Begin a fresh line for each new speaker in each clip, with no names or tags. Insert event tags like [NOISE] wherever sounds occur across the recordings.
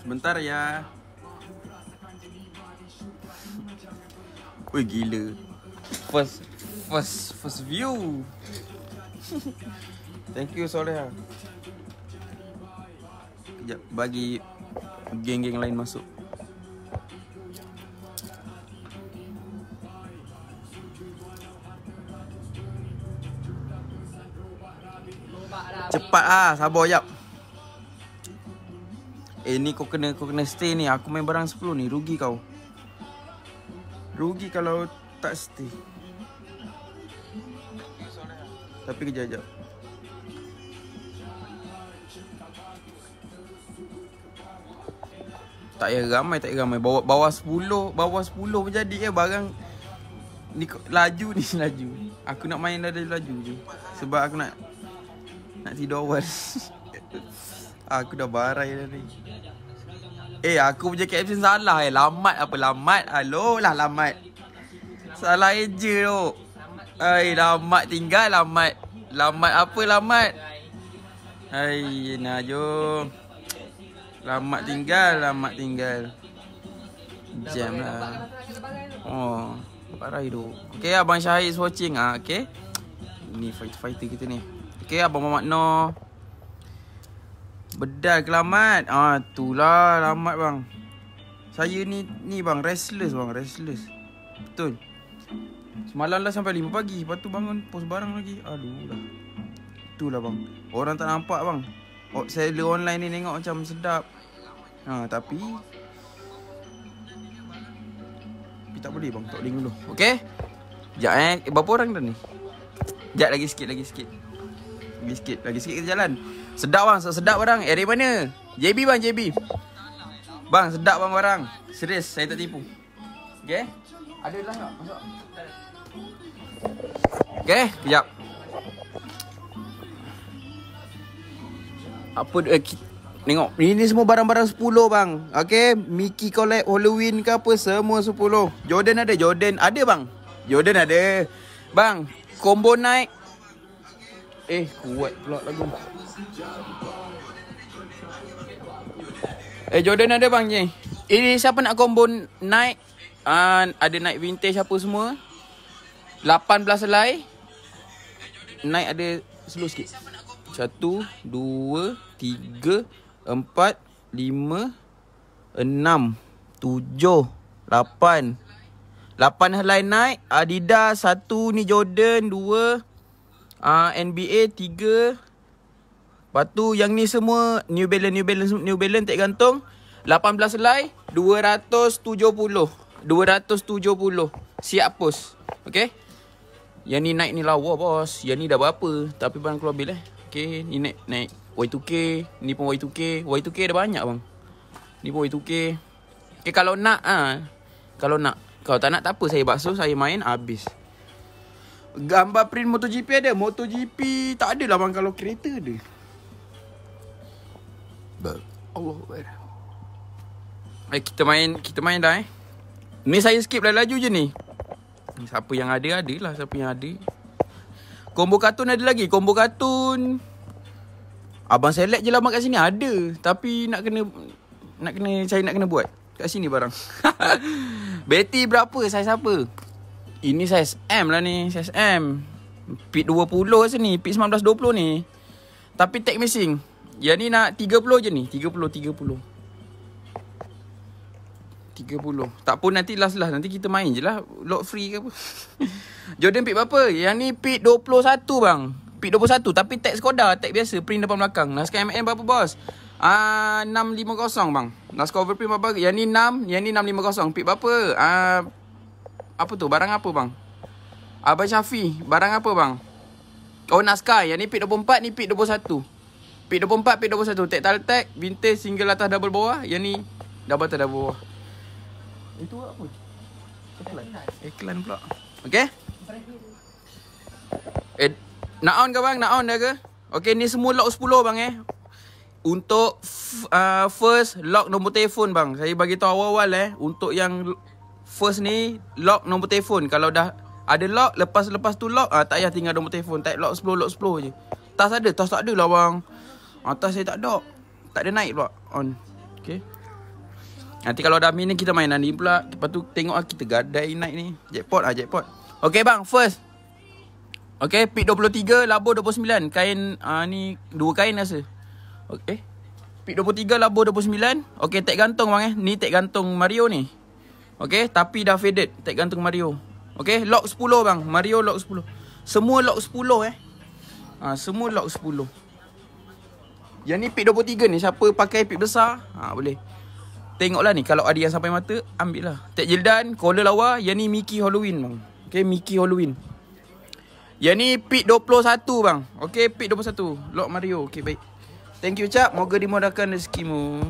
Sebentar ya. Wih gila. First first first view. [LAUGHS] Thank you Soleh. Kejap bagi geng-geng lain masuk. Cepat ah, sabar jap. Eh ni kau kena kau kena stay ni. Aku main barang 10 ni, rugi kau. Rugi kalau tak stay. Tapi kejap kejap. Tak payah ramai, tak payah ramai. Bawa bawah 10, bawah 10 pun jadi ya barang ni laju ni [LAUGHS] laju. Aku nak main dah laju je. Sebab aku nak nak tidur awal. [LAUGHS] aku dah barai dah ni. Eh aku punya caption salah eh. Lamat apa lamat? Halo lah lamat. Salah eja tu. Ai lamat tinggal lamat. Lamat apa lamat? Hai nah jom. Lamat tinggal, lamat tinggal. Jam lah. Oh, parah hidup. Okay, Abang Syahid is watching ah, okay. Ni fighter-fighter kita ni. Okay, Abang Mamat No. Bedal ke lamat? Ah, itulah lamat bang. Saya ni ni bang restless bang, restless. Betul. Semalam lah sampai 5 pagi, lepas tu bangun post barang lagi. Aduh lah. Itulah bang. Orang tak nampak bang. Oh, seller online ni tengok macam sedap. Ha, tapi tapi tak boleh bang, tak boleh dulu. Okey? Sekejap eh. eh. Berapa orang dah ni? Sekejap lagi sikit, lagi sikit. Lagi sikit, lagi sikit kita jalan. Sedap bang, sedap barang. Eh, dari mana? JB bang, JB. Bang, sedap bang barang. Serius, saya tak tipu. Okey? Ada lah tak? Masuk. Okey, kejap. Apa eh, Tengok Ini semua barang-barang 10 bang Okay Mickey collect Halloween ke apa Semua 10 Jordan ada Jordan Ada bang Jordan ada Bang Combo night Eh kuat pula lagu Eh Jordan ada bang je Ini siapa nak combo night uh, Ada night vintage apa semua 18 helai Night ada Slow sikit satu, dua, tiga, empat, lima, enam, tujuh, lapan. Lapan helai naik. Adidas, satu ni Jordan, dua. Uh, NBA, tiga. Lepas tu yang ni semua New Balance, New Balance, New Balance tak gantung. 18 helai, 270. 270. Siap post. Okay. Yang ni naik ni lawa bos. Yang ni dah berapa. Tapi barang keluar bil eh. Okay, ni naik naik Y2K, ni pun Y2K. Y2K dah banyak bang. Ni pun Y2K. Okay, kalau nak ah. Kalau nak. Kalau tak nak tak apa saya bakso saya main habis. Gambar print MotoGP ada. MotoGP tak ada lah bang kalau kereta ada. Allah Akbar. Eh kita main kita main dah eh. Ni saya skip lah laju je ni. Siapa yang ada ada lah siapa yang ada. Combo kartun ada lagi. Combo kartun. Abang select je lah kat sini ada. Tapi nak kena nak kena saya nak kena buat. Kat sini barang. [LAUGHS] Betty berapa? Saiz apa? Ini saiz M lah ni. Saiz M. Pit 20 sini. Pit 19-20 ni. Tapi tag missing. Yang ni nak 30 je ni. 30, 30. 30 Tak pun nanti last lah Nanti kita main je lah Lock free ke apa [LAUGHS] Jordan pit berapa? Yang ni pit 21 bang Pit 21 Tapi tag Skoda Tag biasa Print depan belakang Naskah MM berapa bos? Ah uh, 650 bang Naskah overprint berapa? Yang ni 6 Yang ni 650 Pit berapa? Ah uh, Apa tu? Barang apa bang? Abang Syafi Barang apa bang? Oh naskah Yang ni pit 24 Ni pit 21 Pit 24 Pit 21 Tag tal tag Vintage single atas double bawah Yang ni Double atas double bawah itu apa? Iklan. Iklan pula. Okay? Eh, nak on ke bang? Nak on dah ke? Okay, ni semua lock 10 bang eh. Untuk uh, first lock nombor telefon bang. Saya bagi tahu awal-awal eh. Untuk yang first ni lock nombor telefon. Kalau dah ada lock, lepas-lepas tu lock, ah, tak payah tinggal nombor telefon. Tak lock 10, lock 10 je. Tas ada? Tas tak ada lah bang. Ah, tas saya tak ada. Tak ada naik pula. On. Okay. Nanti kalau dah min ni kita main ni pula. Lepas tu tengok lah kita gadai naik ni. Jackpot lah jackpot. Okay bang, first. Okay, pick 23, labo 29. Kain uh, ni dua kain rasa. Okay. Pick 23, labo 29. Okay, tag gantung bang eh. Ni tag gantung Mario ni. Okay, tapi dah faded tag gantung Mario. Okay, lock 10 bang. Mario lock 10. Semua lock 10 eh. Ha, semua lock 10. Yang ni pick 23 ni siapa pakai pick besar? Ha, boleh. Tengoklah ni kalau ada yang sampai mata, ambil lah. Tek Jildan, Kola Lawa, yang ni Mickey Halloween bang. Okay, Mickey Halloween. Yang ni pick 21 bang. Okay, pick 21. Lock Mario. Okay, baik. Thank you, Cap. Moga dimudahkan rezekimu.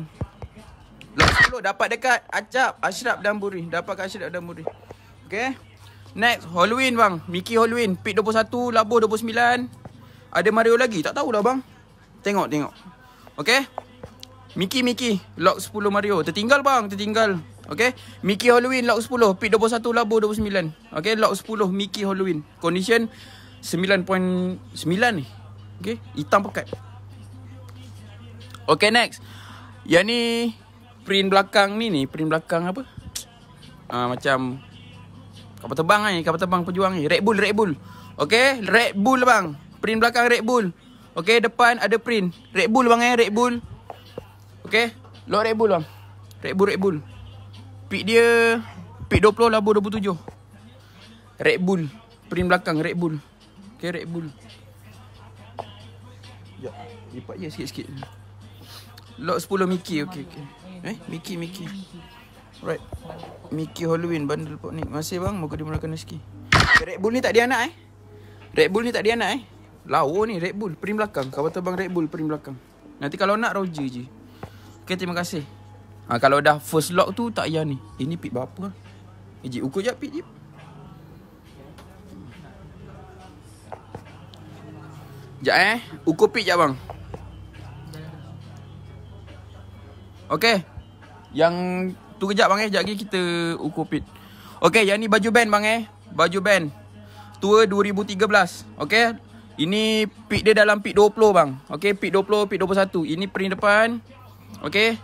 Lock 10 dapat dekat Acap, Ashraf dan Buri. Dapat kat Ashraf dan Buri. Okay. Next, Halloween bang. Mickey Halloween. Pick 21, Labo 29. Ada Mario lagi? Tak tahulah bang. Tengok, tengok. Okay. Mickey Mickey lock 10 Mario. Tertinggal bang, tertinggal. Okay. Mickey Halloween lock 10, pick 21 labo 29. Okay, lock 10 Mickey Halloween. Condition 9.9 ni. Okay, hitam pekat. Okay, next. Yang ni print belakang ni ni, print belakang apa? Uh, macam kapal terbang ni, kapal terbang pejuang ni. Red Bull, Red Bull. Okay, Red Bull bang. Print belakang Red Bull. Okay, depan ada print. Red Bull bang eh, Red Bull. Okay Lock Red Bull bang. Red Bull Red Bull. Pick dia Pick 20 labu 27 Red Bull Print belakang Red Bull. Okay Red Bull. Sekejap Lipat je sikit-sikit. Lock 10 Mickey Okay okay Eh Mickey Mickey. Right Mickey Halloween Bundle pot ni. Masih bang. Moga dimulakan rezeki. Red Bull ni tak ada anak eh? Red Bull ni tak ada anak eh Lawa ni Red Bull Print belakang Kawan terbang Red Bull Print belakang Nanti kalau nak Roger je Okay, terima kasih. Ha, kalau dah first lock tu, tak payah ni. Ini pit berapa? Eh, Jip, ukur jap pit, Jip. Sekejap eh. Ukur pit jap bang. Okay. Yang tu kejap bang eh. Sekejap lagi kita ukur pit. Okay, yang ni baju band bang eh. Baju band. Tua 2013. Okay. Ini pit dia dalam pit 20 bang. Okay, pit 20, pit 21. Ini print depan. Okay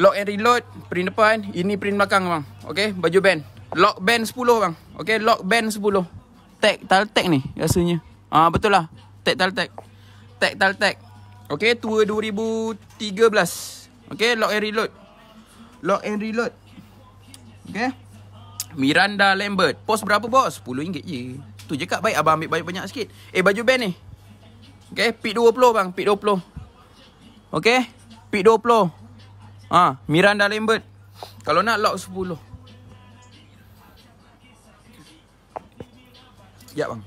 Lock and reload Print depan. Ini print belakang bang. Okay Baju band. Lock band 10 bang. Okay Lock band 10 Tag tal tag ni Rasanya. Ah Betul lah. Tag tal tag. Tag tal tag. Okay Tua 2013 Okay Lock and reload. Lock and reload. Okay Miranda Lambert. Post berapa bos? RM10 je Tu je kat baik Abang ambil banyak-banyak sikit. Eh baju band ni? Okay Pit 20 bang Pit 20 Okay Pick 20 ha, Miranda Lambert. Kalau nak lock 10 Ya bang.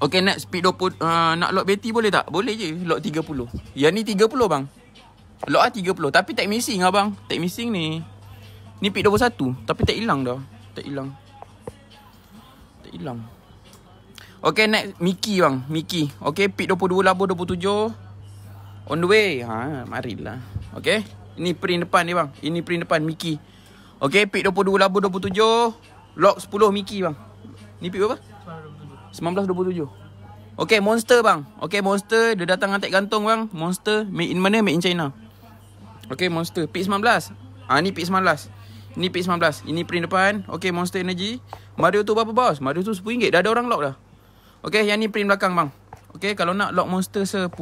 Okay next speed 20 uh, Nak lock Betty boleh tak? Boleh je Lock 30 Yang ni 30 bang. Lock lah 30 Tapi tag missing lah bang Tag missing ni Ni pick 21 Tapi tak hilang dah. Tak hilang. Tak hilang. Okay next. Mickey bang. Mickey. Okay pick 22 labo 27 On the way. Ha, Marilah. Okay Ini print depan ni bang. Ini print depan Mickey. Okay pick 22 labo 27 Lock 10 Mickey bang. Ni pick berapa? 1927 Okay monster bang. Okay monster. Dia datang dengan tag gantung bang. Monster Made in mana? Made in China. Okay monster. Pick 19 Ah Ni pick 19 Ni pick 19 Ini print depan Okay monster energy Mario tu berapa bos? Mario tu RM10 Dah ada orang lock dah Okay, yang ni print belakang bang. Okay, kalau nak lock monster 10.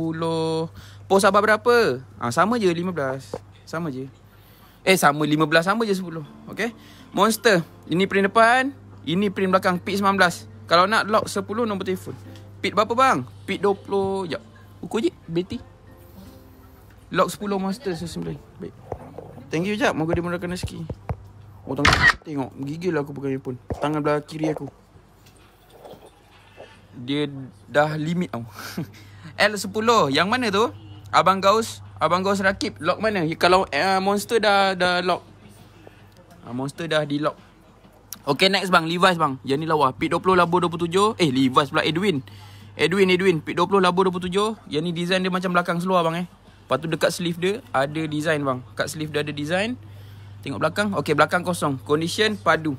Pos sabar berapa? Ha, sama je 15. Sama je. Eh, sama 15 sama je 10. Okay. Monster. Ini print depan. Ini print belakang. Pit 19. Kalau nak lock 10 nombor telefon. Pit berapa bang? Pit 20. Sekejap. Ukur je. Betty. Lock 10 monster 19. Baik. Thank you jap. Moga dia mudahkan rezeki. Oh, tengok. Tengok. Gigil aku pegang handphone. Tangan belah kiri aku dia dah limit tau. [LAUGHS] L10 yang mana tu? Abang Gaus, Abang Gaus rakib lock mana? Kalau uh, monster dah dah lock. Uh, monster dah di lock. Okay next bang, Levi's bang. Yang ni lawa. Pit 20 labo 27. Eh Levi's pula Edwin. Edwin Edwin pit 20 labo 27. Yang ni design dia macam belakang seluar bang eh. Lepas tu dekat sleeve dia ada design bang. Kat sleeve dia ada design. Tengok belakang. Okay belakang kosong. Condition padu.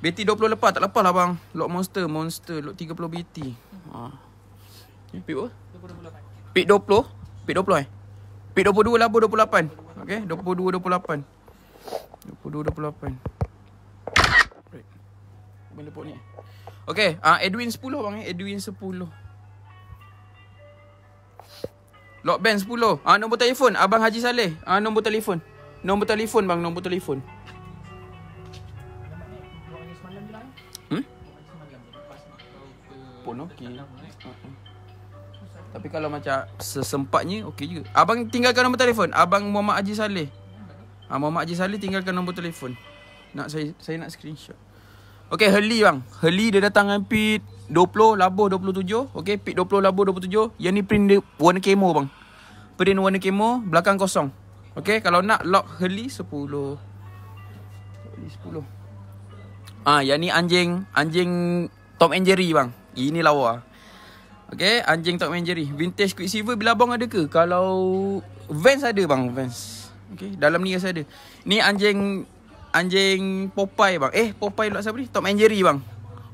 BT 20 lepas tak lepas lah bang Lock monster Monster Lock 30 BT ha. Okay, pit berapa? Pit 20. Pit 20 eh? Pit 22 labo 28. Okay, 22 28. 22 28. Right. Benda pun ni. Okay, uh, Edwin 10 bang eh. Edwin 10. Lock band 10. Ah nombor telefon Abang Haji Saleh. Ah nombor telefon. Nombor telefon bang, nombor telefon. Hmm? Pun okey. Tapi kalau macam sesempatnya okey juga. Abang tinggalkan nombor telefon. Abang Muhammad Haji Saleh. Ah Muhammad Haji Saleh tinggalkan nombor telefon. Nak saya saya nak screenshot. Okey, Heli bang. Heli dia datang dengan pit 20 labuh 27. Okey, pit 20 labuh 27. Yang ni print dia warna kemo bang. Print warna kemo, belakang kosong. Okey, kalau nak lock Heli 10. Heli 10. Ah, yang ni anjing anjing Tom and Jerry bang. Ini lawa. Okay, anjing Tom and Jerry. Vintage Quicksilver bila abang ada ke? Kalau Vans ada bang, Vans. Okay, dalam ni rasa ada. Ni anjing anjing Popeye bang. Eh, Popeye pula siapa ni? Tom and Jerry bang.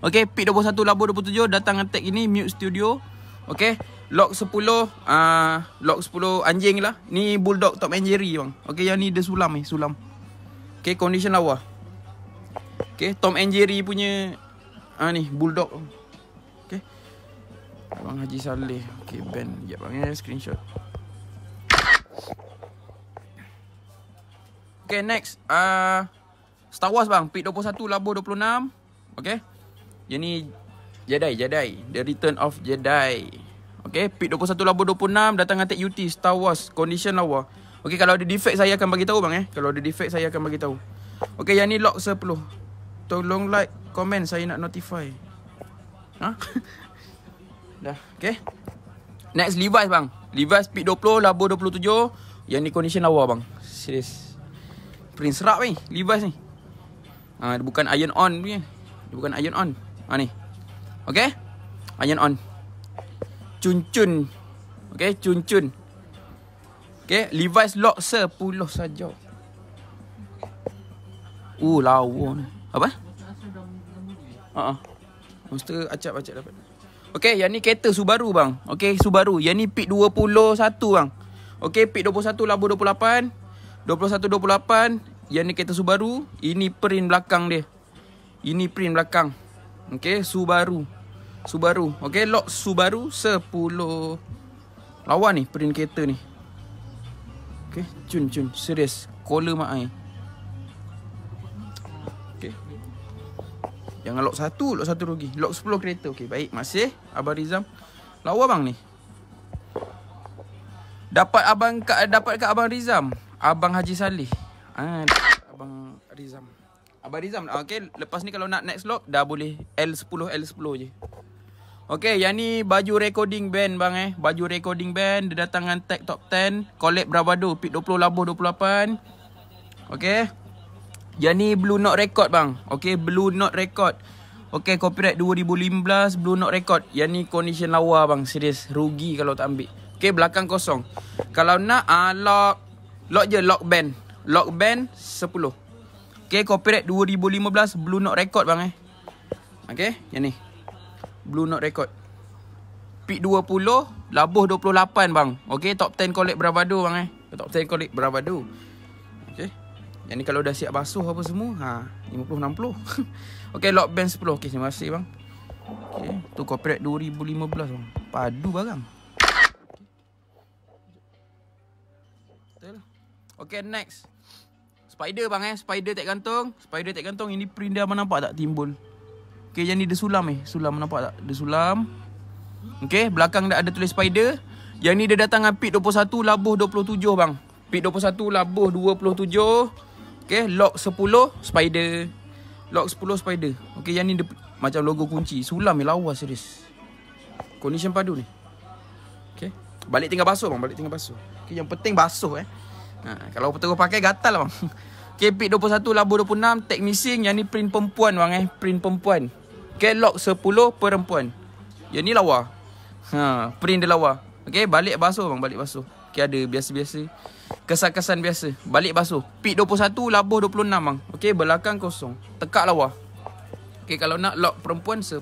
Okay, Pit 21 Labo 27 datang attack ini Mute Studio. Okay, Lock 10 ah uh, Lock 10 anjing lah. Ni Bulldog Tom and Jerry bang. Okay, yang ni dia sulam eh, sulam. Okay, condition lawa. Okay, Tom and Jerry punya ah uh, ni Bulldog. Abang Haji Saleh Okay band Sekejap bang ya Screenshot Okay next uh, Star Wars bang Pit 21 Labo 26 Okay Yang ni Jedi Jedi The Return of Jedi Okay Pit 21 Labo 26 Datang dengan UT Star Wars Condition lawa Okay kalau ada defect Saya akan bagi tahu bang eh Kalau ada defect Saya akan bagi tahu Okay yang ni lock 10 Tolong like Comment Saya nak notify Ha? [LAUGHS] Dah, okay. Next Levi's bang. Levi's Speed 20, Labo 27. Yang ni condition lawa bang. Serius. Print serap ni, Levi's ni. Dia bukan iron on punya. Dia bukan iron on. Ha ni. Okay. Iron on. Cun-cun. Okay, cun-cun. Okay, Levi's lock 10 saja. Uh, lawa ni. Apa? Ha ah. Monster acap-acap dapat. Okay, yang ni kereta Subaru bang. Okay, Subaru. Yang ni Pit 21 bang. Okay, Pit 21 Labo 28. 21-28. Yang ni kereta Subaru. Ini print belakang dia. Ini print belakang. Okay, Subaru. Subaru. Okay, lock Subaru 10. Lawa ni print kereta ni. Okay, cun cun. Serius. Kola mak ai. Jangan lock satu, lock satu rugi. Lock 10 kereta. Okey, baik. Masih Abang Rizam. Lawa bang ni. Dapat abang kat dapat kat abang Rizam. Abang Haji Salih. Ah, abang Rizam. Abang Rizam. Okey, lepas ni kalau nak next lock dah boleh L10 L10 je. Okey, yang ni baju recording band bang eh. Baju recording band dia datang dengan tag top 10, collab Bravado, pit 20 labuh 28. Okey. Yang ni Blue Note Record bang. Okay, Blue Note Record. Okay, copyright 2015 Blue Note Record. Yang ni condition lawa bang. Serius, rugi kalau tak ambil. Okay, belakang kosong. Kalau nak, uh, lock. Lock je, lock band. Lock band 10. Okay, copyright 2015 Blue Note Record bang eh. Okay, yang ni. Blue Note Record. Pit 20, labuh 28 bang. Okay, top 10 collect Bravado bang eh. Top 10 collect Bravado. Okay. Yang ni kalau dah siap basuh apa semua ha 50 60. [LAUGHS] Okey lock band 10. Okey terima kasih bang. Okey tu copyright 2015 bang. Padu barang. Okey next. Spider bang eh, spider tak gantung. Spider tak gantung ini print dia nampak tak timbul. Okey yang ni dia sulam eh. Sulam nampak tak? Dia sulam. Okey, belakang dah ada tulis spider. Yang ni dia datang dengan pit 21 labuh 27 bang. Pit 21 labuh 27. Okay, lock 10 spider. Lock 10 spider. Okay, yang ni dia, macam logo kunci. Sulam ni lawa serius. Condition padu ni. Okay. Balik tinggal basuh bang, balik tinggal basuh. Okay, yang penting basuh eh. Ha, kalau terus pakai gatal bang. [LAUGHS] Okay, pit 21 labo 26 tag missing. Yang ni print perempuan bang eh, print perempuan. Okay, lock 10 perempuan. Yang ni lawa. Ha, print dia lawa. Okay, balik basuh bang, balik basuh. Okay, ada biasa-biasa. Kesan-kesan biasa. Balik basuh. Pit 21, labuh 26 bang. Okay, belakang kosong. Tekak lawa. Okay, kalau nak lock perempuan 10.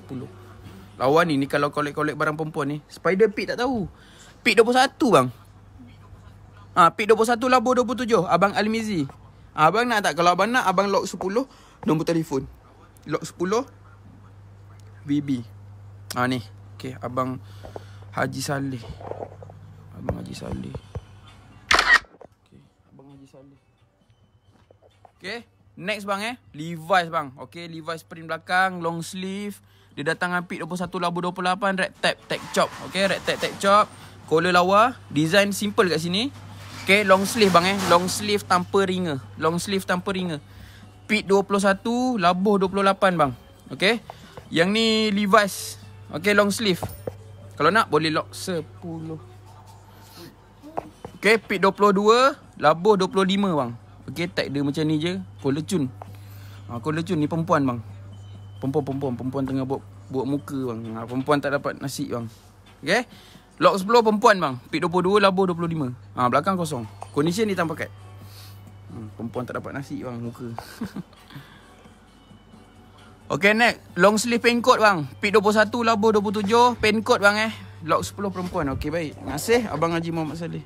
Lawa ni, ni kalau kolek-kolek barang perempuan ni. Spider Pit tak tahu. Pit 21 bang. Ah, ha, Pit 21 labo 27. Abang Almizi. Abang nak tak? Kalau abang nak, abang lock 10. Nombor telefon. Lock 10. VB. Ah ha, ni. Okay, abang Haji Saleh. Abang Haji Saleh. Okay, abang Haji Saleh. Okay, next bang eh. Levi's bang. Okay, Levi's print belakang, long sleeve. Dia datang pit 21 labu 28 red tap tag chop. Okay, red tap tag chop. Collar lawa, design simple kat sini. Okay, long sleeve bang eh. Long sleeve tanpa ringer. Long sleeve tanpa ringer. Pit 21, labuh 28 bang. Okay. Yang ni Levi's. Okay, long sleeve. Kalau nak boleh lock 10. Okay, pit 22, labuh 25 bang. Okay, tag dia macam ni je. Collar cun. Ha, collar cun ni perempuan bang. Perempuan-perempuan. Perempuan tengah buat buat muka bang. Ha, perempuan tak dapat nasi bang. Okay. Lock 10 perempuan bang. Pit 22, labuh 25. Ha, belakang kosong. Condition ni tanpa kat. Hmm, perempuan tak dapat nasi bang muka. [LAUGHS] Okay next. Long sleeve pen coat bang. Pit 21 Labuh 27 Pen coat bang eh. Lock 10 perempuan. Okay baik. Kasih Abang Haji Muhammad Saleh.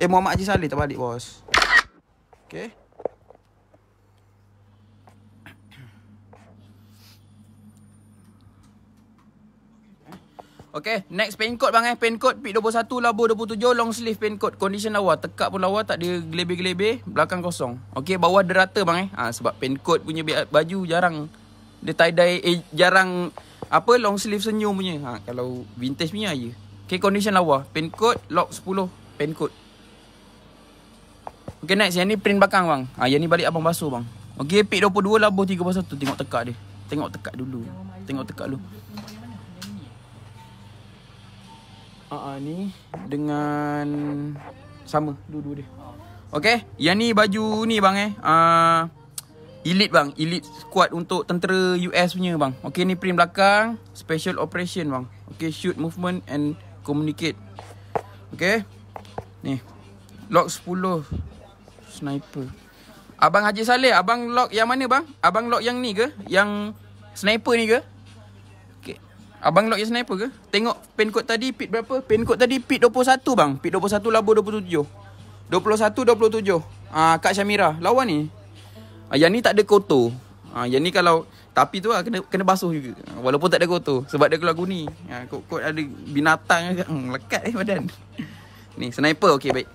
Eh Muhammad Haji Saleh tak balik bos. Okay Okay, next pen coat bang eh. Pen coat pit 21 labu 27 long sleeve pen coat. Condition lawa, tekak pun lawa tak dia gelebe-gelebe, belakang kosong. Okay, bawah dia rata bang eh. Ha, sebab pen coat punya baju jarang dia tie dye eh, jarang apa long sleeve senyum punya. Ha, kalau vintage punya aja. Okay, condition lawa. Pen coat lock 10 pen coat. Okay, next yang ni print belakang bang. Ha, yang ni balik abang basuh bang. Okay, pit 22 labu 31 tengok tekak dia. Tengok tekak dulu. Tengok tekak dulu. uh, uh, ni dengan sama dua-dua dia. Okey, yang ni baju ni bang eh. Uh, elite bang, elite squad untuk tentera US punya bang. Okey, ni print belakang, special operation bang. Okey, shoot movement and communicate. Okey. Ni. Lock 10 sniper. Abang Haji Saleh, abang lock yang mana bang? Abang lock yang ni ke? Yang sniper ni ke? Abang lock yang sniper ke? Tengok pen code tadi pit berapa? Pen code tadi pit 21 bang. Pit 21 labo 27. 21 27. Ah Kak Syamira, lawan ni. Ah yang ni tak ada kotor. Ah yang ni kalau tapi tu lah kena kena basuh juga. Walaupun tak ada kotor sebab dia keluar guni. Ah kod, kod ada binatang hmm, lekat eh badan. [LAUGHS] ni sniper okey baik.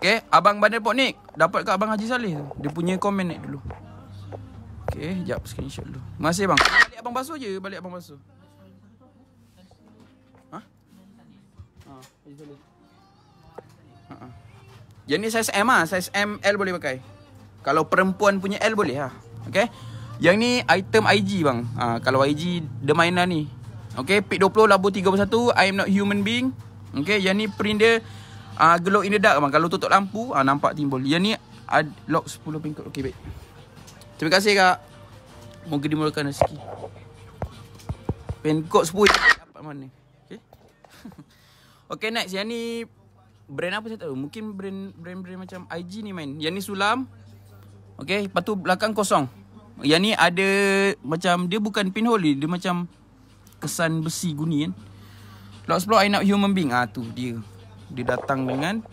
Okey, abang Bandar Pok Nik dapat kat abang Haji Saleh tu. Dia punya komen naik dulu. Okey, jap screenshot dulu. Terima kasih bang. Balik abang basuh je, balik abang basuh. Ha. Yang ni size M ah, size M L boleh pakai. Kalau perempuan punya L boleh ah. Okey. Yang ni item IG bang. Ha, kalau IG dia mainan ni. Okey, pit 20 labu 31 I am not human being. Okey, yang ni print dia uh, glow in the dark bang. Kalau tutup lampu ah uh, nampak timbul. Yang ni uh, lock 10 pin code. Okey, baik. Terima kasih kak. Moga dimulakan rezeki. Pin code 10 dapat mana? Okey. [LAUGHS] Okey next yang ni brand apa saya tahu. Mungkin brand brand brand macam IG ni main. Yang ni sulam. Okey, lepas tu belakang kosong. Yang ni ada macam dia bukan pinhole dia macam kesan besi guni kan. Lock explore I not human being. Ah tu dia. Dia datang dengan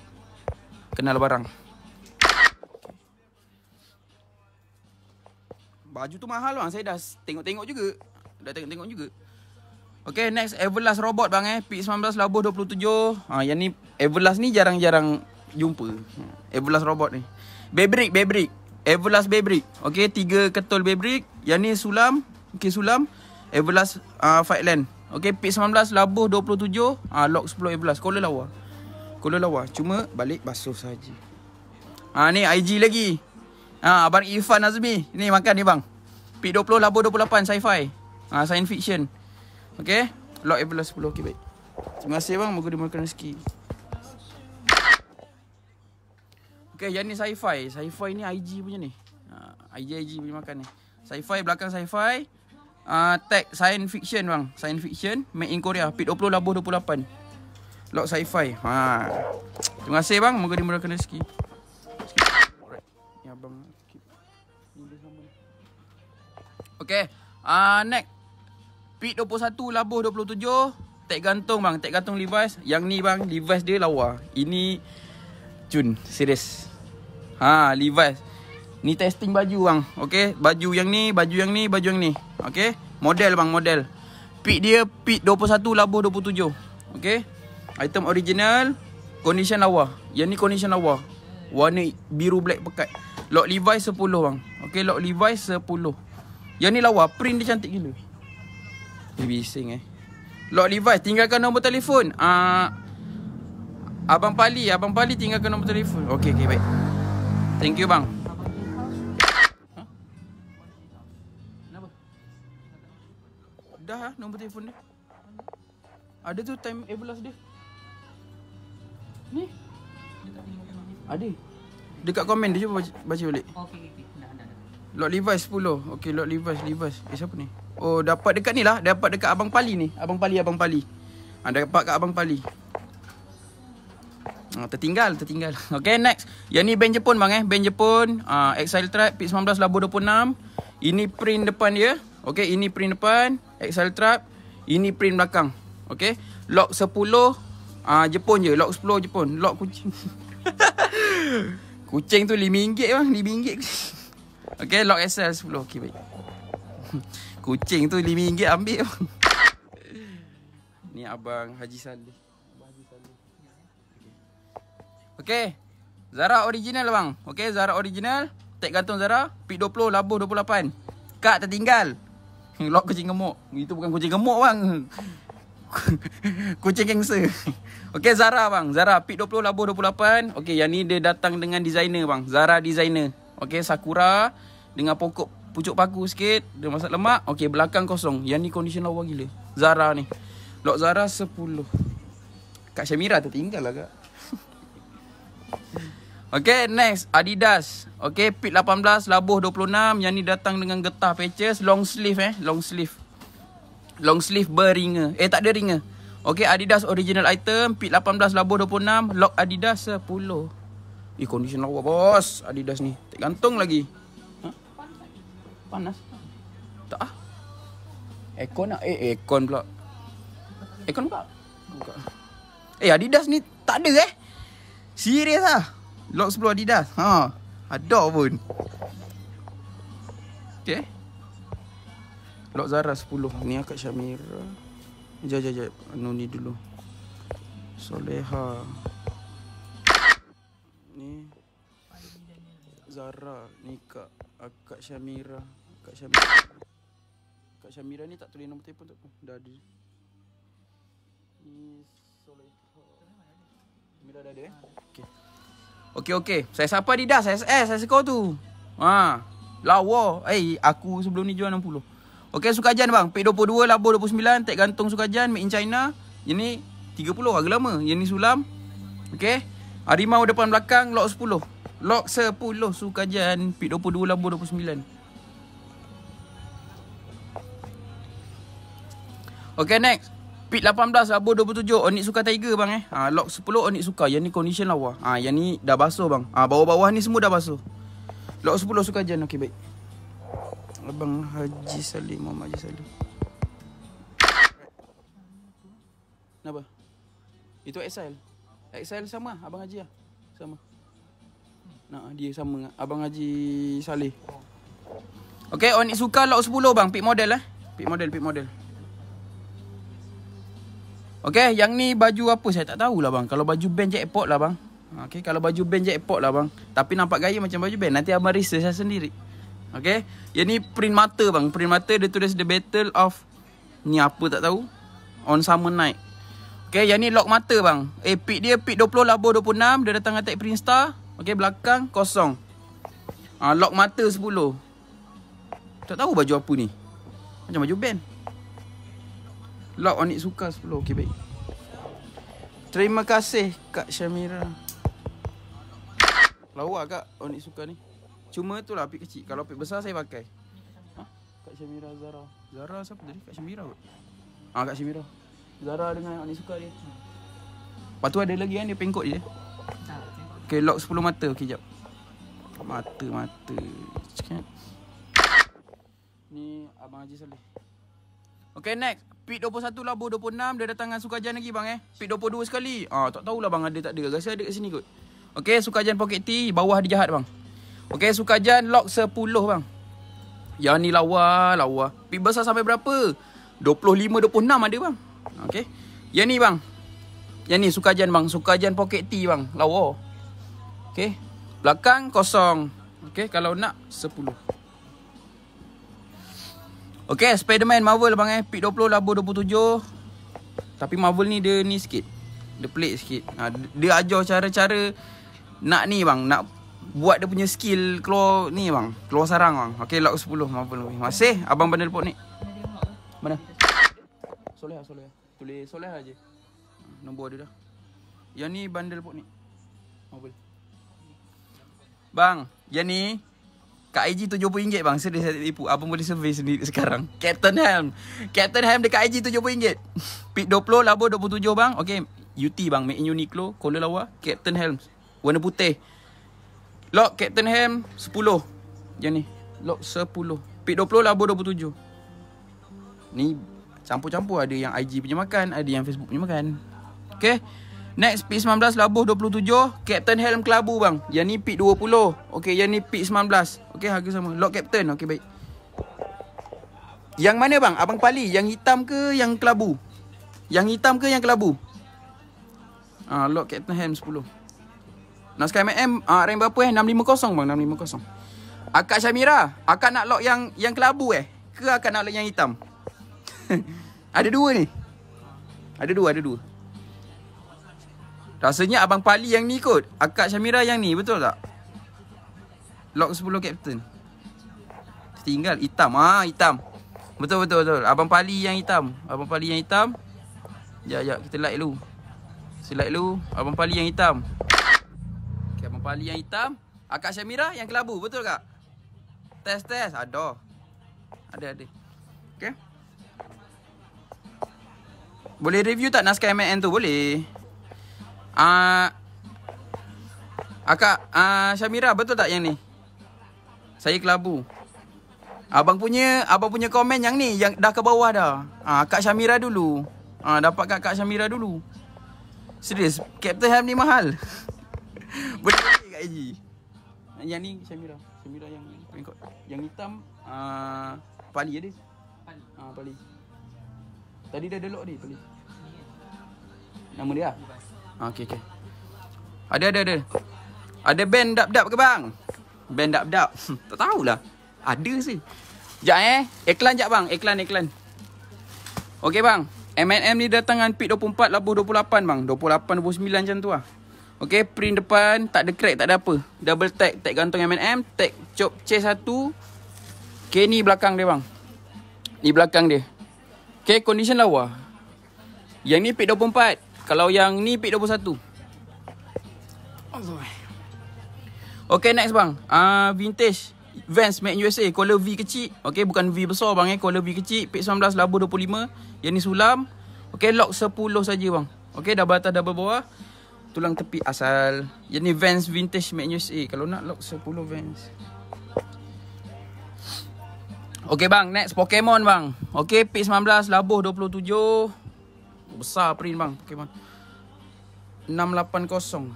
kenal barang. Baju tu mahal bang. Saya dah tengok-tengok juga. Dah tengok-tengok juga. Okay next Everlast robot bang eh P19 labuh 27 ha, Yang ni Everlast ni jarang-jarang Jumpa Everlast robot ni Bebrick Bebrick Everlast Bebrick Okay tiga ketul Bebrick Yang ni sulam. Okay sulam. Everlast uh, Fightland Okay P19 labuh 27 ha, Lock 10 Everlast. Kola lawa. Kola lawa. Cuma balik basuh saja. Ha ni IG lagi. Ha Abang Irfan Azmi. Ni makan ni bang. P20 labuh 28 sci-fi. Ha, Science fiction. Okay Lock Everlast 10 Okay baik. Terima kasih bang. Moga dimakan rezeki Okay yang ni sci-fi. Sci-fi ni IG punya ni. Ha, IG IG punya makan ni. Sci-fi belakang sci-fi uh, Tag science fiction bang. Science fiction Made in Korea. Pit 20 labuh 28 Lock sci-fi. Ha. Terima kasih bang. Moga dimulakan rezeki. Ya bang. Okay uh, Next. Pit 21 labuh 27. Tag gantung bang, tag gantung Levi's. Yang ni bang, Levi's dia lawa. Ini Jun, serius. Ha, Levi's. Ni testing baju bang. Okey, baju yang ni, baju yang ni, baju yang ni. Okey. Model bang, model. Pit dia pit 21 labuh 27. Okey. Item original, condition lawa. Yang ni condition lawa. Warna biru black pekat. Lock Levi's 10 bang. Okey, lock Levi's 10. Yang ni lawa, print dia cantik gila. Dia bising eh. Lock Levi's, tinggalkan nombor telefon. Ah uh, Abang Pali, Abang Pali tinggalkan nombor telefon. Okey, okey, baik. Thank you bang. Dah lah nombor telefon dia. Ada tu time Everlast dia. Ni. Ada. Dekat komen dia cuba baca, baca balik. Okey okey. Dah dah dah. Lot Levi's 10. Okey lot Levi's Levi's. Eh siapa ni? Oh dapat dekat ni lah. Dapat dekat Abang Pali ni. Abang Pali Abang Pali. Ha, dapat kat Abang Pali. Ha, tertinggal, tertinggal. [LAUGHS] Okay, next. Yang ni band Jepun bang eh. Band Jepun. Uh, Exile Trap, P19 Labo 26. Ini print depan dia. Okay, ini print depan. Exile Trap. Ini print belakang. Okay. Lock 10. Uh, Jepun je. Lock 10 Jepun. Lock kucing. [LAUGHS] kucing tu RM5 bang. RM5. [LAUGHS] okay, lock SL 10. Okay, baik. kucing tu RM5 ambil bang. Ni abang Haji Salih. Okay. Zara original bang. Okay, Zara original. Tag gantung Zara. Pit 20, labuh 28. Kak tertinggal. [LAUGHS] Lock kucing gemuk. Itu bukan kucing gemuk bang. [LAUGHS] kucing gangster. Okay, Zara bang. Zara Pit 20, labuh 28. Okay, yang ni dia datang dengan designer bang. Zara designer. Okay, Sakura. Dengan pokok pucuk paku sikit. Dia masak lemak. Okay, belakang kosong. Yang ni condition lawa gila. Zara ni. Lock Zara 10. Kak Syamira tertinggal lah kak. Okay next. Adidas. Okay pit 18 Labuh 26 Yang ni datang dengan getah patches. Long sleeve eh. Long sleeve. Long sleeve beringa. Eh tak ada ringa. Okay Adidas original item. Pit 18 Labuh 26 Lock Adidas 10 Eh condition lawa bos. Adidas ni. Tak gantung lagi. Ha? Panas. Tak ah. Aircon lah Eh aircon pula. Aircon buka Buka. Eh Adidas ni tak ada eh Serius lah Lock 10 Adidas. Ha. Ada pun. Okay. Lock Zara 10. Ni akak Syamira. Jap, jap, jap. Anu ni dulu. Soleha. Ni. Zara. Ni kak. Akak Syamira. Kak Syamira. Kak Syamira ni tak tulis nombor telefon tak apa. Dah ada. Ni. Syamira dah ada eh. Okay. Okey okey. Saya siapa Adidas? Saya SS saya suka tu. Ha. Lawa. Eh aku sebelum ni jual 60. Okey sukajan bang. P22 labo 29 tek gantung sukajan made in China. Yang ni 30 harga lama. Yang ni sulam. Okey. Harimau depan belakang lock 10. Lock 10 sukajan P22 labo 29. Okay next Pit 18 Abu 27 Onyx Suka Tiger bang eh? Ha, Lock 10 Onyx Suka. Yang ni condition lawa. Ha, Yang ni dah basuh bang. Ha, Bawah-bawah ni semua dah basuh. Lock 10 Suka Jan Okay baik. Abang Haji Salim Muhammad Haji Salim. Kenapa? Itu XL XL sama Abang Haji lah Sama. Nah, dia sama Abang Haji Saleh. Okay Onyx Suka Lock 10 bang. Pit model eh? Pit model Pit model Okay, yang ni baju apa saya tak tahulah bang. Kalau baju band jackpot lah bang. Okay, kalau baju band jackpot lah bang. Tapi nampak gaya macam baju band. Nanti abang research saya sendiri. Okay, yang ni print mata bang. Print mata dia tulis The Battle of... Ni apa tak tahu. On Summer Night. Okay, yang ni lock mata bang. Eh, pick dia pick 20 labo 26. Dia datang attack print star. Okay, belakang kosong. Ah, lock mata 10. Tak tahu baju apa ni. Macam baju band. Lock on it suka 10 Okay baik. Terima kasih Kak Syamira. Lawa kak on it suka ni. Cuma tu lah pik kecil. Kalau pik besar saya pakai. Ha? Kak Syamira Zara. Zara siapa tadi? Kak Syamira kot? Ah Kak Syamira. Zara dengan on it suka dia Lepas tu ada lagi kan dia pengkot je? Okay lock 10 mata. Okay jap. Mata mata Ni Abang Haji Saleh. Okay next. Pit 21 labuh 26 dia datang dengan sukajan lagi bang eh. Pit 22 sekali. Ah tak tahulah bang ada tak ada. Rasa ada kat sini kot. Okay sukajan pocket T bawah dia jahat bang. Okay sukajan lock 10 bang. Yang ni lawa lawa. Pit besar sampai berapa? 25 26 ada bang. Okay. Yang ni bang. Yang ni sukajan bang. Sukajan pocket T bang. Lawa. Okay. Belakang kosong. Okay kalau nak 10. Okay, Spiderman Marvel bang eh. Pit 20 labo 27. Tapi Marvel ni dia ni sikit. Dia pelik sikit. Ha, dia ajar cara-cara nak ni bang, nak buat dia punya skill keluar ni bang. Keluar sarang bang. Okay, lock 10 Marvel. Masih abang bandel pot ni. Mana? Soleh lah, soleh lah. Tulis soleh aja. Nombor dia dah. Yang ni bandel pot ni. Marvel. Bang, yang ni Kat IG RM70 bang. Sedih saya tipu. Abang boleh survey sendiri sekarang? [LAUGHS] Captain Helm. Captain Helm dekat IG RM70 [LAUGHS] Pit 20 Labo 27 bang. Okay UT bang. Make in Uniqlo Kola lawa Captain Helm. Warna putih. Lock Captain Helm 10 Yang ni Lock 10 Pit 20 Labo 27 Ni Campur-campur. Ada yang IG punya makan Ada yang Facebook punya makan. Okay Next pit 19 labuh 27 Captain Helm Kelabu bang. Yang ni pit 20 Okay yang ni pit 19 Okay harga sama. Lock Captain. Okay baik. Yang mana bang? Abang Pali Yang hitam ke yang kelabu? Yang hitam ke yang kelabu? Ah, Lock Captain Helm 10 Naskah MM ah, Rank berapa eh? 650 bang. 650 Akak Syamira Akak nak lock yang yang kelabu eh? Ke akak nak lock yang hitam? [LAUGHS] Ada dua ni. Ada dua ada dua Rasanya Abang Pali yang ni kot. Akak Syamira yang ni. Betul tak? Lock 10 Captain. Tinggal hitam. Ah, hitam. Betul, betul, betul. Abang Pali yang hitam. Abang Pali yang hitam. Ya, ya. Kita like dulu. Like dulu. Abang Pali yang hitam. Okay, Abang Pali yang hitam. Akak Syamira yang kelabu. Betul tak? Test, test. Ada. Ada, ada. Okay. Boleh review tak naskah MN tu? Boleh. Ah, Akak uh, Syamira betul tak yang ni? Saya kelabu. Abang punya abang punya komen yang ni yang dah ke bawah dah. Ah, Kak Syamira dulu. Ah, dapat kat Kak Syamira dulu. Serius, Captain Ham ni mahal. [LAUGHS] Boleh kat IG. Yang ni Syamira. Syamira yang pengikut. Yang hitam ah uh, Pali ada. Pali. Ah, Pali. Tadi dah delok dia Pali. Nama dia? Ah? Ah, okey okey. Ada ada ada. Ada band dap-dap ke bang? Band dap-dap. tak tahulah. Ada sih. Jap eh. Iklan jap bang. Iklan iklan. Okey bang. M&M ni datang dengan pit 24 labuh 28 bang. 28 29 macam tu lah. Okey, print depan tak ada crack, tak ada apa. Double tag, tag gantung M&M, tag chop C1. Okey, ni belakang dia bang. Ni belakang dia. Okey, condition lawa. Yang ni pit 24. Kalau yang ni pit 21 Okay next bang. Uh, Vintage Vans Made USA Collar V kecil. Okay bukan V besar bang eh. Collar V kecil. Pit 19 Labu 25 Yang ni sulam. Okay lock 10 saja bang. Okay double atas double bawah Tulang tepi asal. Yang ni Vans Vintage Made USA Kalau nak lock 10 Vans. Okay bang. Next Pokemon bang. Okay Pit 19 Labuh 27 Besar print bang? Pokemon. 680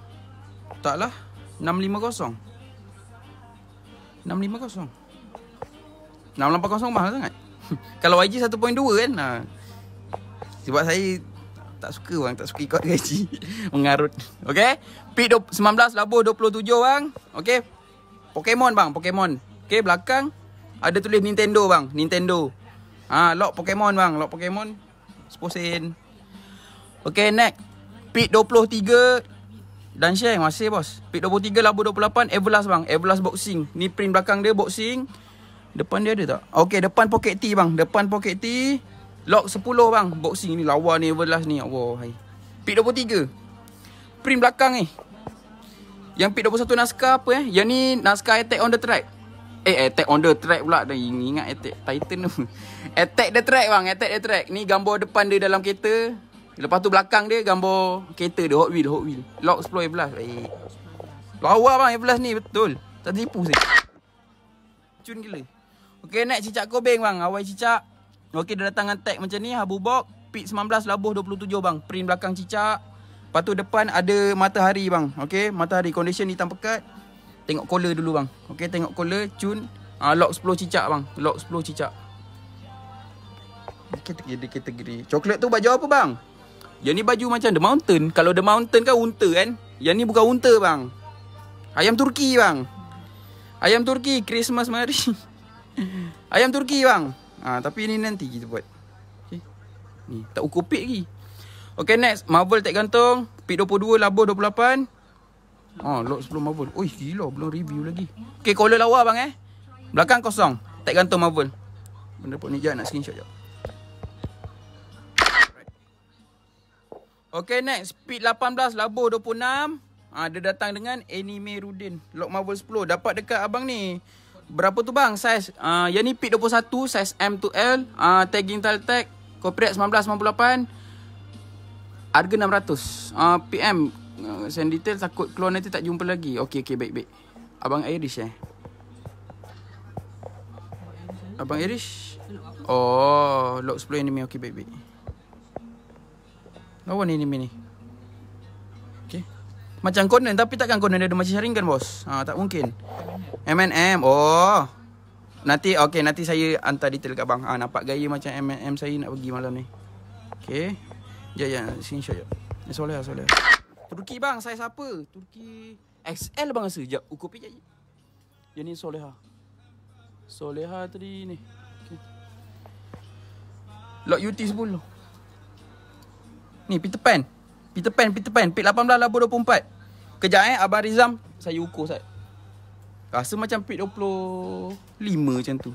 Taklah. 650 650 680 mahal sangat. [LAUGHS] Kalau YG 1.2 kan ha. Sebab saya Tak suka bang. Tak suka ikut gaji [LAUGHS] Mengarut. Okay Pit 19 Labuh 27 bang. Okay Pokemon bang. Pokemon. Okay belakang Ada tulis Nintendo bang. Nintendo. Ah, ha, Lock Pokemon bang. Lock Pokemon. 10 sen Okay next. Pit 23 Dan share masih bos. Pit 23 labu 28 Everlast bang. Everlast boxing. Ni print belakang dia boxing. Depan dia ada tak? Okay depan pocket T bang. Depan pocket T Lock 10 bang. Boxing ni lawa ni Everlast ni. Allah hai. Pit 23 Print belakang ni. Yang pit 21 naskah apa eh? Yang ni naskah attack on the track. Eh attack on the track pula. Dah ingat attack Titan tu. [LAUGHS] Attack the track bang. Attack the track. Ni gambar depan dia dalam kereta Lepas tu belakang dia gambar kereta dia Hot Wheel, Hot Wheel. Lock 10 A+. Baik. Lawa bang A+, ni betul. Tak tipu saya. Cun gila. Okay, next cicak kobeng bang. Awal cicak. Okey, dia datang dengan tag macam ni, Habu Box, Pit 19 labuh 27 bang. Print belakang cicak. Lepas tu depan ada matahari bang. Okey, matahari condition hitam pekat. Tengok collar dulu bang. Okey, tengok collar, cun. Ah, lock 10 cicak bang. Lock 10 cicak. Kategori kategori. Coklat tu baju apa bang? Yang ni baju macam The Mountain. Kalau The Mountain kan unta kan? Yang ni bukan unta bang. Ayam Turki bang. Ayam Turki Christmas mari. [LAUGHS] Ayam Turki bang. Ah, tapi ni nanti kita buat. Okay. Ni tak ukur pit lagi. Okay next. Marvel tak gantung. Pit 22 labur 28. Ah, lock 10 Marvel. Oi, gila belum review lagi. Okay, collar lawa bang eh. Belakang kosong. Tak gantung Marvel. Benda pun ni jangan nak screenshot jap. Okay next. Speed 18 Labur 26 ha, Dia datang dengan Anime Rudin Lock Marvel 10 Dapat dekat abang ni. Berapa tu bang? Saiz uh, Yang ni Pit 21 Saiz M to L. Uh, Tagging tile tag Copyright 1998 Harga 600 uh, PM uh, Send detail Takut keluar nanti tak jumpa lagi. Okay okay baik baik. Abang Irish eh? Abang Irish? Oh Lock 10 anime. Okay baik baik Lawa ni anime ni. Okay. Macam Conan tapi takkan Conan dia ada macam Sharingan bos. Ha, tak mungkin. M&M. Oh. Nanti okay nanti saya hantar detail kat bang. Ha, nampak gaya macam M&M saya nak pergi malam ni. Okay. Ya ya screenshot je. Ni soleh soleh. Turki bang, saya siapa? Turki XL bang rasa. Jap, ukur pijak. Yang ni Soleha. Soleha tadi ni. Okay. Lock UT 10. Ni Peter Pan. Peter Pan, Peter Pan. Pit 18 labur 24. Kejap eh, Abang Rizam. Saya ukur sat. Rasa macam pit 25 macam tu.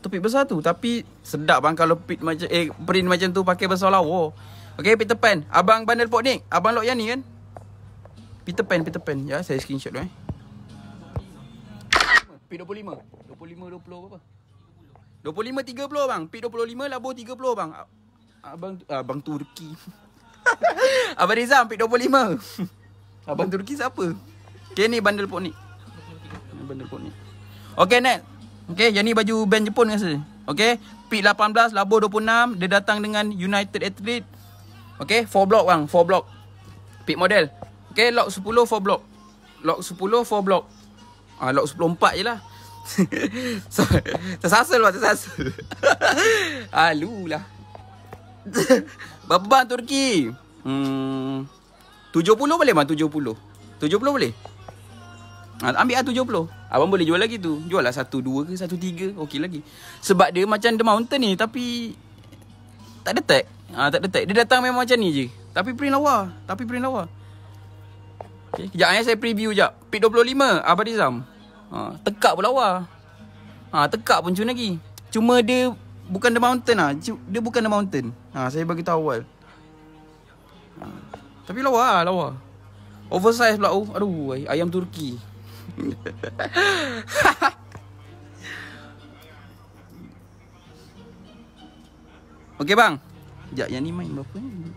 Tu pit besar tu. Tapi sedap bang kalau pit macam, eh print macam tu pakai besar lawa. Okay, Peter Pan. Abang bandel pot ni. Abang lock yang ni kan? Peter Pan, Peter Pan. Ya, saya screenshot dulu eh. Pit 25. 25, 20 apa? 25, 30 bang. Pit 25, labur 30 bang. Abang, abang Turki. [LAUGHS] [LAUGHS] Abang Rizam pick 25 Abang Turki siapa? Okay ni bandel pot ni. Bandel pot ni. Okay next Okay yang ni baju band Jepun rasa. Okay Pick 18 Labur 26 Dia datang dengan United Athlete. Okay 4 block bang 4 block. Pick model. Okay lock 10 4 block. Lock 10 4 block. Ah Lock 10 4 je lah. [LAUGHS] So, Tersasal lah tersasal. [LAUGHS] Alulah [LAUGHS] Berapa bang Turki? Hmm, 70 boleh bang? 70 70 boleh? Ha, Ambil lah 70 Abang boleh jual lagi tu. Jual lah 1, 2 ke 1, 3 Okey lagi. Sebab dia macam The Mountain ni Tapi Tak ada tag. Ha, Tak ada tag. Dia datang memang macam ni je. Tapi print lawa. Tapi print lawa. Okay. Sekejap eh. Saya preview sekejap. Pit 25 Abang Rizam ha, Tekak pun lawa. Ha, Tekak pun cun lagi. Cuma dia Bukan The Mountain lah Dia bukan The Mountain ha, Saya bagi tahu awal tapi lawa lah, lawa. Oversize pula. Oh, aduh, ayam Turki. [LAUGHS] Okey bang. Sekejap, yang ni main berapa ni?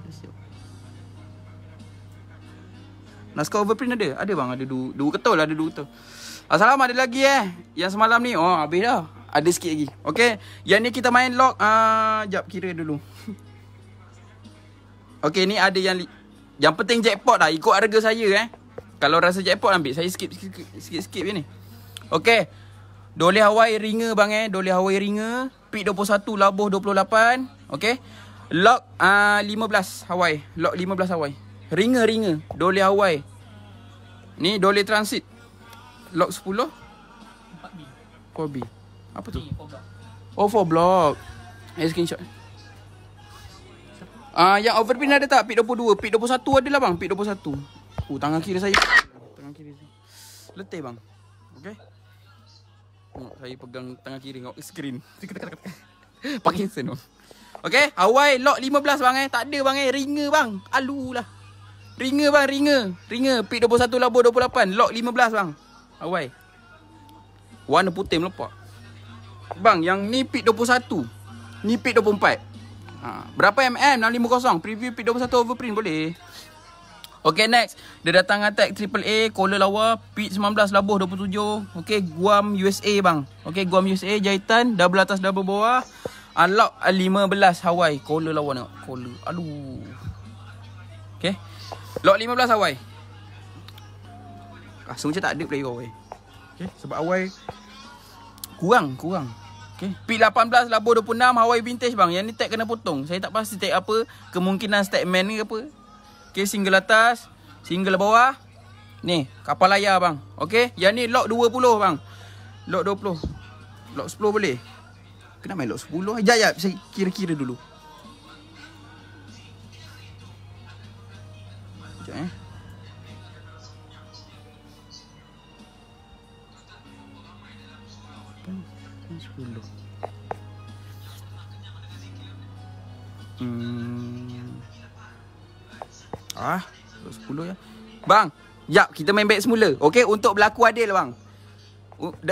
Naskah overprint ada? Ada bang, ada dua, dua ketul ada dua ketul. Assalamualaikum, ada lagi eh. Yang semalam ni, oh habis dah. Ada sikit lagi. Okey, yang ni kita main lock. Uh, jap, kira dulu. Okey, ni ada yang yang penting jackpot lah. Ikut harga saya eh. Kalau rasa jackpot ambil. Saya skip Sikit-sikit je ni. Okay Dolly Hawaii ringer bang eh. Dolly Hawaii ringer. Pit 21 Labuh 28 Okay Lock uh, 15 Hawaii. Lock 15 Hawaii. Ringer Dolly Hawaii. Ni Dolly Transit. Lock 10 4B 4B Apa tu? Oh 4 block Eh screenshot Ah uh, yang overprint ada tak? Pit 22, pit 21 ada lah bang, pit 21. Oh, tangan kiri saya. Tangan kiri saya. Letih bang. Okey. Tengok saya pegang tangan kiri tengok screen. [LAUGHS] Parkinson bang. Okey, Hawaii lock 15 bang eh. Tak ada bang eh, ringer bang. Alu lah. Ringer bang, ringer. Ringer pit 21 labur 28, lock 15 bang. Hawaii. Warna putih melepak. Bang, yang ni pit 21. Ni pit 24. Ha. Berapa mm? 650 Preview P21 overprint boleh Okay next Dia datang attack AAA Collar lawa Pit 19 labuh 27 Okay Guam USA bang Okay Guam USA Jahitan Double atas double bawah Unlock 15 Hawaii. Kola lawan tengok. Kola. Aduh. Okay. Lock 15 Hawaii. Rasa macam tak ada player Hawaii. Okay. Sebab Hawaii kurang, kurang. Okay. Pick 18, Labo 26, Hawaii Vintage bang. Yang ni tag kena potong. Saya tak pasti tag apa. Kemungkinan statement ni apa. Okay, single atas. Single bawah. Ni, kapal layar bang. Okay, yang ni lock 20 bang. Lock 20. Lock 10 boleh? Kenapa main lock 10? Sekejap, sekejap. Saya kira-kira dulu. Sekejap eh. Sepuluh. Hmm. Ah, sepuluh ya. Bang, jap kita main back semula. Okey, untuk berlaku adil bang.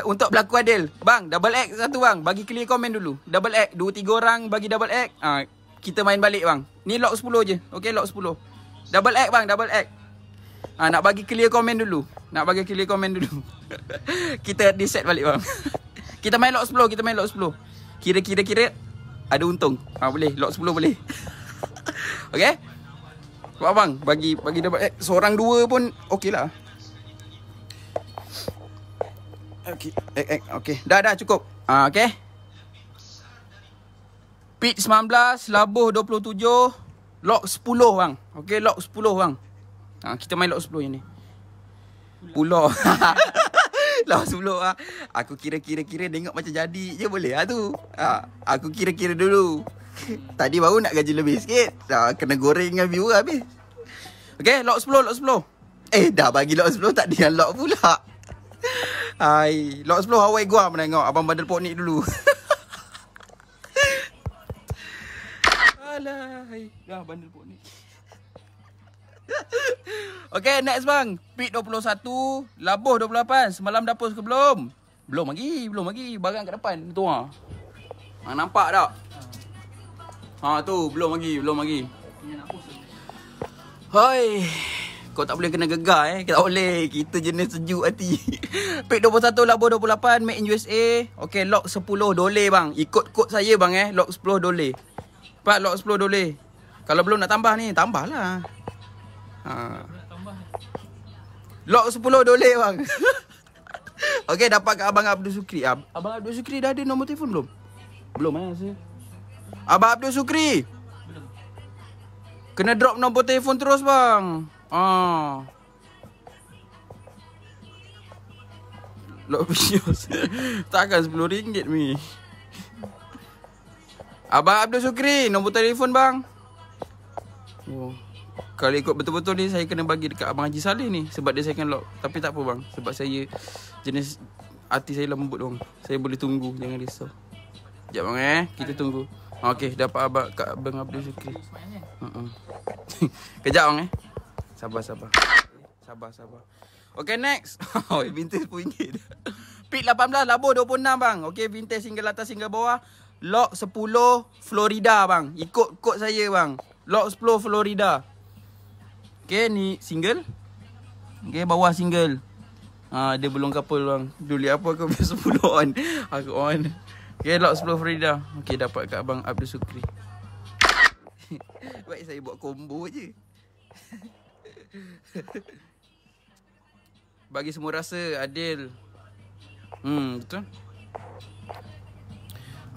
Untuk berlaku adil. Bang, double X satu bang. Bagi clear komen dulu. Double X, dua tiga orang bagi double X. Ah, kita main balik bang. Ni lock 10 je. Okey, lock 10. Double X bang, double X. Ah, nak bagi clear komen dulu. Nak bagi clear komen dulu. [LAUGHS] kita reset balik bang. [LAUGHS] kita main lock 10, kita main lock 10. Kira-kira kira ada untung. Ha boleh, lock 10 boleh. [LAUGHS] Okey? Buat abang bagi bagi dapat eh, seorang dua pun okeylah. Okey, eh, eh, okey. Dah dah cukup. Ah okey. Pit 19, labuh 27, lock 10 bang. Okey, lock 10 bang. Ha, kita main lock 10 yang ni. Pulau. [LAUGHS] [LAUGHS] Lock 10 ah. Aku kira-kira-kira tengok macam jadi je boleh lah tu. Ha, aku kira-kira dulu. [LAUGHS] Tadi baru nak gaji lebih sikit. Dah kena goreng dengan viewer habis. Okey, lock 10, lock 10. Eh, dah bagi lock 10 tak dia lock pula. [LAUGHS] Hai, lock 10 Hawaii gua menengok abang bandel pok ni dulu. Alah, dah bandel pok ni. Okay next bang. Pit 21 Labuh 28 Semalam dapur ke belum? Belum lagi Belum lagi. Barang kat depan Tu ha. Ha nampak tak? Ha tu Belum lagi Belum lagi. Hoi kau tak boleh kena gegar eh. Tak boleh. Kita jenis sejuk hati. [LAUGHS] Pit 21 Labuh 28 Made in USA Okay lock 10 Dole bang. Ikut kod saya bang eh. Lock 10 dole Pak lock 10 dole Kalau belum nak tambah ni Tambah lah Ha. Lock 10 dolar bang. [LAUGHS] Okey dapat kat abang Abdul Sukri. Ab- abang Abdul Sukri dah ada nombor telefon belum? Belum eh saya. Abang Abdul Sukri. Belum. Kena drop nombor telefon terus bang. Ah. Lock videos. [LAUGHS] Takkan RM10 mi. Abang Abdul Sukri, nombor telefon bang. Oh. Kalau ikut betul-betul ni Saya kena bagi dekat Abang Haji Saleh ni Sebab dia saya akan lock Tapi tak apa bang. Sebab saya Jenis Hati saya lembut dong Saya boleh tunggu Jangan risau. Sekejap bang eh. Kita tunggu. Okay dapat abang Kat Abang Abdul Syukri. Uh-uh. [LAUGHS] Kejap bang eh. Sabar sabar. Sabar sabar. Okay next. [LAUGHS] Oh vintage pun ringgit [LAUGHS] Pit 18 Labo 26 bang. Okay vintage single atas single bawah. Lock 10 Florida bang. Ikut kod saya bang. Lock 10 Florida Okay ni single? Okay bawah single. Ha, Dia belum couple bang. Dulu apa aku biasa 10 [LAUGHS] on. Aku on. Okay lock 10 Frida Okay dapat kat abang Abdul Sukri. [LAUGHS] Baik saya buat combo je. [LAUGHS] Bagi semua rasa adil. Hmm betul.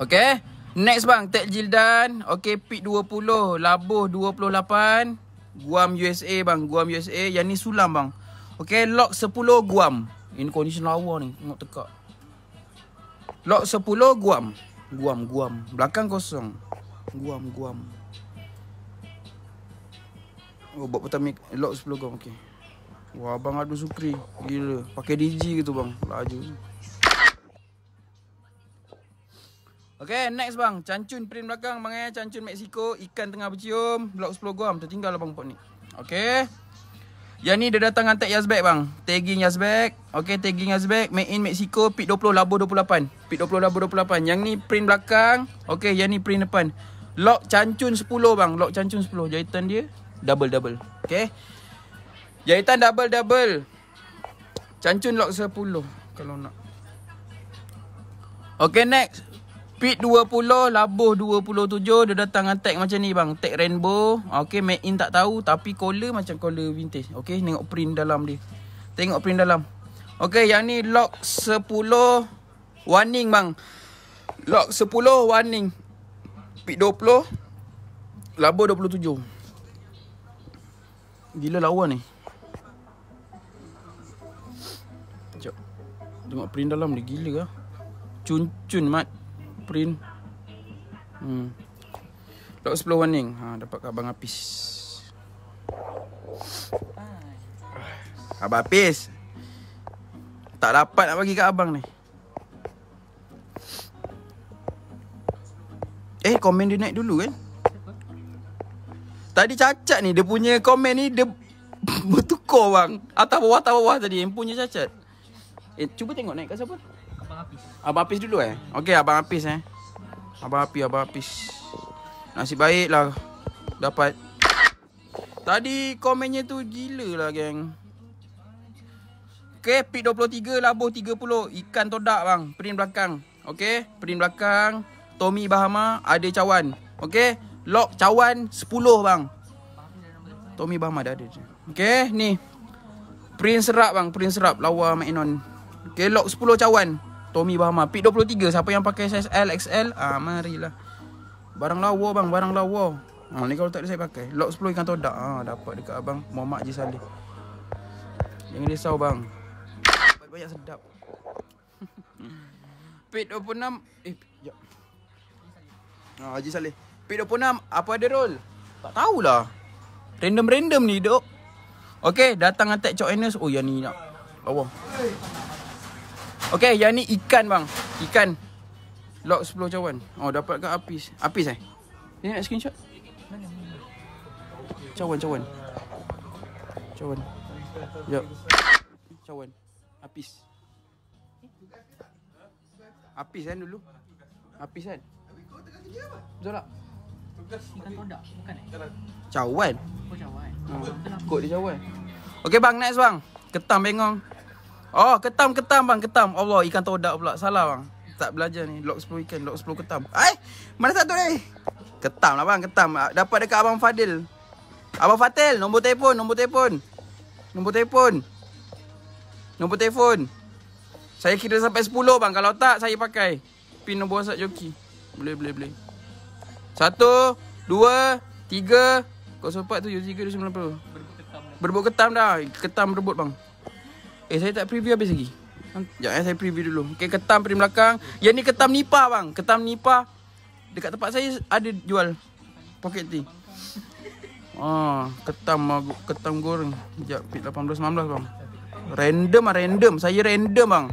Okay Next bang. Ted Jildan. Okay pick 20 Labuh 28 Guam USA bang. Guam USA Yang ni sulam bang. Okay lock 10 Guam. Ini condition lawa ni Tengok tekak. Lock 10 Guam. Guam Guam. Belakang kosong. Guam Guam. Oh buat pertama Lock 10 Guam okay Wah abang ada sukri Gila. Pakai DG gitu bang? Laju Okay, next bang. Cancun print belakang bang eh. Cancun Mexico. Ikan tengah bercium. Blok 10 guam. Tertinggal lah bang pot ni. Okay. Yang ni dia datang hantar Yazbek bang. Tagging Yazbek. Okay, tagging Yazbek. Made in Mexico. Pit 20 labo 28. Pit 20 labo 28. Yang ni print belakang. Okay, yang ni print depan. Lock cancun 10 bang. Lock cancun 10. Jahitan dia. Double double. Okay. Jahitan double double. Cancun lock 10. Kalau nak. Okay, next. Speed 20, labuh 27. Dia datang dengan tag macam ni bang. Tag rainbow. Okay, made in tak tahu. Tapi collar macam collar vintage. Okay, tengok print dalam dia. Tengok print dalam. Okay, yang ni lock 10. Warning bang. Lock 10, warning. Speed 20. Labuh 27. Gila lawa ni. Sekejap. Tengok print dalam dia. Gila lah. Cun-cun mat print. Hmm. Lock 10 warning. Ha, dapat kat Abang Apis. Abang Apis. Tak dapat nak bagi kat abang ni. Eh, komen dia naik dulu kan? Tadi cacat ni, dia punya komen ni dia [LAUGHS] bertukar bang. Atas bawah, atas bawah tadi yang punya cacat. Eh, cuba tengok naik kat siapa?
Hafiz.
Abang Apis dulu eh? Okey, Abang Apis eh. Abang Apis, Abang Apis. Nasib baik lah dapat. Tadi komennya tu gila lah geng. Okey, pit 23, labuh 30. Ikan todak bang, print belakang. Okey, print belakang. Tommy Bahama ada cawan. Okey, lock cawan 10 bang. Tommy Bahama dah ada. Okey, ni. Print serap bang, print serap lawa Magnon. Okey, lock 10 cawan. Tommy Bahama. Pit 23. Siapa yang pakai size L, XL? Ah, marilah. Barang lawa bang, barang lawa. Ha, ni kalau tak ada saya pakai. Lock 10 ikan todak. Ha, dapat dekat abang Muhammad Haji Saleh. Jangan risau bang. Banyak sedap. [LAUGHS] Pit 26. Eh, ya. Ha, Haji Saleh. Pit 26. Apa ada roll? Tak tahulah. Random-random ni dok. Okay, datang attack Chok Enes. Oh, yang ni nak. Lawa. Okay, yang ni ikan bang. Ikan. Lock 10 cawan. Oh, dapat kat Apis. Apis eh? Ni nak screenshot? Cawan, cawan. Cawan. Sekejap. Cawan. Apis. Apis kan dulu? Apis kan? Betul tak?
Ikan todak, bukan eh?
Cawan.
Oh, cawan.
Ha. Kod dia cawan. Okey bang, next bang. Ketam bengong. Oh, ketam, ketam bang, ketam. Allah, ikan todak pula. Salah bang. Tak belajar ni. Lock 10 ikan, lock 10 ketam. Ai, mana satu ni? Ketam lah bang, ketam. Dapat dekat Abang Fadil. Abang Fatil, nombor telefon, nombor telefon. Nombor telefon. Nombor telefon. Saya kira sampai 10 bang. Kalau tak, saya pakai. Pin nombor WhatsApp joki. Boleh, boleh, boleh. Satu, dua, tiga. Kau sempat tu, dua, sembilan puluh. Berebut ketam dah. Ketam berebut bang. Eh, saya tak preview habis lagi. Sekejap eh, saya preview dulu. Okay, ketam print belakang. Yang ni ketam nipah bang. Ketam nipah. Dekat tempat saya ada jual. Pocket tea. Ah, ketam ketam goreng. Sekejap, pit 18 19 bang. Random ah random. Saya random bang.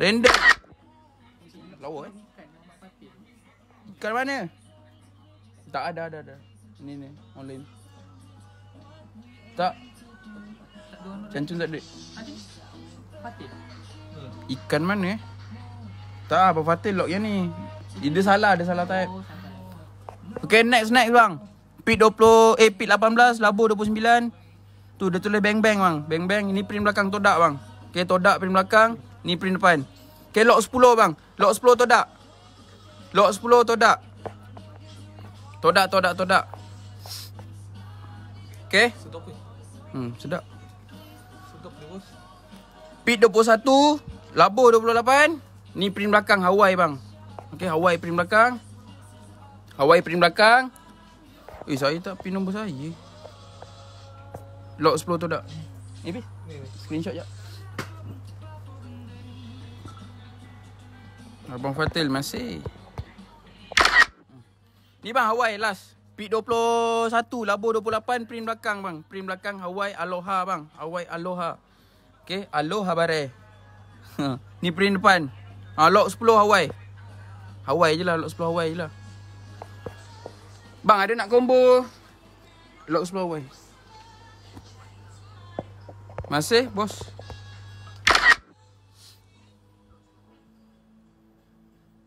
Random. Lawa eh. Ikan mana? Tak ada ada ada. Ni ni online. Tak. Cancun tak ada.
Ada. Fatin.
Ikan mana eh? Tak, Abang Fatil lock yang ni. Dia salah, dia salah type.
Oh.
Okay, next, next bang. Pit 20, eh pit 18, labu 29. Tu dia tulis bang bang bang. Bang bang, ni print belakang todak bang. Okay, todak print belakang, ni print depan. Okay, lock 10 bang. Lock 10 todak. Lock 10 todak. Todak, todak, todak. Okay.
Sedap?
Hmm, sedap. Pit 21, Labo 28. Ni print belakang Hawaii bang. Okey, Hawaii print belakang. Hawaii print belakang. Eh, saya tak pin nombor saya. Lock 10 tu tak? Ni bis. Screenshot jap. Abang Fatil masih. Ni bang Hawaii last. Pit 21, Labo 28, print belakang bang. Print belakang Hawaii Aloha bang. Hawaii Aloha. Okay, Aloha bare. [LAUGHS] ni print depan. Ha, lock 10 Hawaii. Hawaii je lah, lock 10 Hawaii je lah. Bang, ada nak combo lock 10 Hawaii. Masih, bos?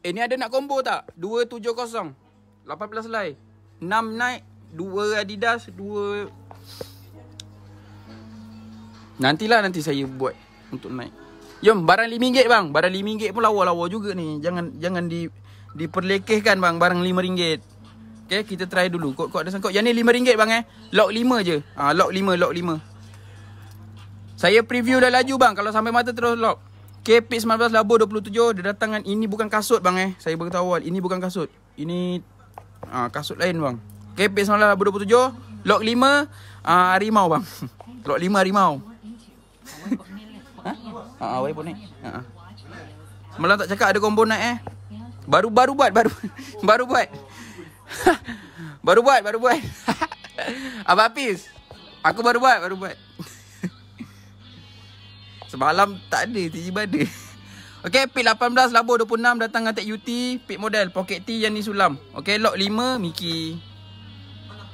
Eh, ni ada nak combo tak? 270. 18 helai. 6 naik, 2 Adidas, 2 Nantilah nanti saya buat untuk naik. Jom barang RM5 bang. Barang RM5 pun lawa-lawa juga ni. Jangan jangan di Diperlekehkan bang barang RM5 Okay kita try dulu. Kod-kod ada sangkut Yang ni RM5 bang eh. Lock 5 je. Ha, Lock 5 Lock 5 Saya preview dah laju bang. Kalau sampai mata terus lock. Okay pit 19 labo 27 Dia datang dengan Ini bukan kasut bang eh. Saya beritahu awal Ini bukan kasut. Ini ha, Kasut lain bang. Okay pit 19 labo 27 Lock 5 ha, Harimau bang. [LAUGHS] Lock 5 harimau Ha? Ha, awal pun naik. Ha. Semalam tak cakap ada combo naik eh. Baru baru buat baru [LAUGHS] [LAUGHS] baru buat. baru buat baru [LAUGHS] buat. Abang Hafiz. Aku baru buat baru buat. Semalam tak ada tiba-tiba ada. Okey, pit 18 labo 26 datang dengan tag UT, pit model pocket T yang ni sulam. Okey, lock 5 Miki.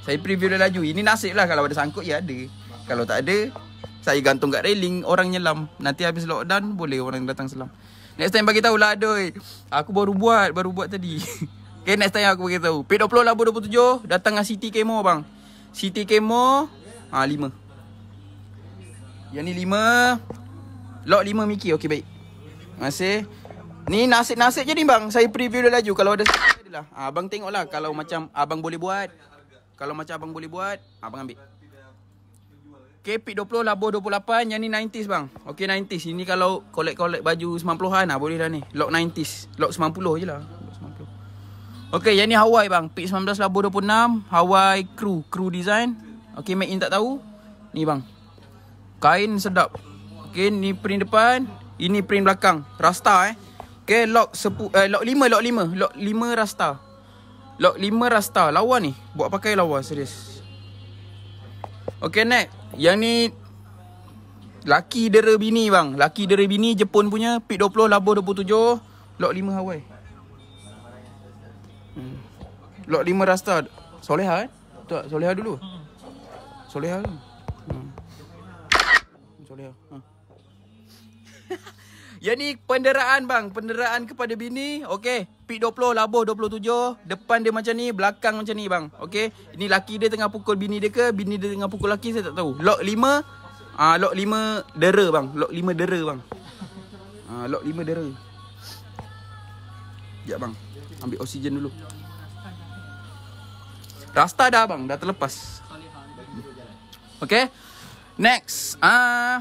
Saya preview dah laju. Ini nasib lah kalau ada sangkut ya ada. Kalau tak ada, saya gantung kat railing orang nyelam. Nanti habis lockdown boleh orang datang selam. Next time bagi tahu lah aduh. Aku baru buat, baru buat tadi. [LAUGHS] okay, next time aku bagi tahu. Pit 20 labo 27 datang dengan City Camo bang. City Camo ha 5. Yang ni 5. Lock 5 Mickey. Okey baik. Kasih. Ni nasib-nasib je ni bang. Saya preview dah laju. Kalau ada. Ha, abang tengoklah kalau macam abang boleh buat. Kalau macam abang boleh buat, abang ambil. Okay, pit 20, labo 28. Yang ni 90s bang. Okay, 90s. Ini kalau collect-collect baju 90-an lah. Boleh dah ni. Lock 90s. Lock 90 je lah. Lock 90. Okay, yang ni Hawaii bang. Pit 19, labo 26. Hawaii crew. Crew design. Okay, make in tak tahu. Ni bang. Kain sedap. Okay, ni print depan. Ini print belakang. Rasta eh. Okay, lock, sepu, eh, lock 5, lock 5. Lock 5 rasta. Lock 5 rasta. Lawa ni. Buat pakai lawa, serius. Okay, next. Yang ni Laki dera bini bang. Laki dera bini Jepun punya Pit 20 Labo 27 Lot 5 Hawaii hmm. Lot 5 Rasta. Soleha eh? Tak Soleha dulu. Soleha dulu. Hmm. Soleha ha. [LAUGHS] Yang ni penderaan bang. Penderaan kepada bini Okay Pit 20 Labo 27 Depan dia macam ni Belakang macam ni bang. Okay Ini laki dia tengah pukul bini dia ke Bini dia tengah pukul laki Saya tak tahu. Lock 5 Ah, uh, Lock 5 dera bang. Lock 5 dera bang. Ah, uh, Lock 5 dera. Sekejap bang. Ambil oksigen dulu. Rasta dah bang. Dah terlepas. Okay Next Ah, uh,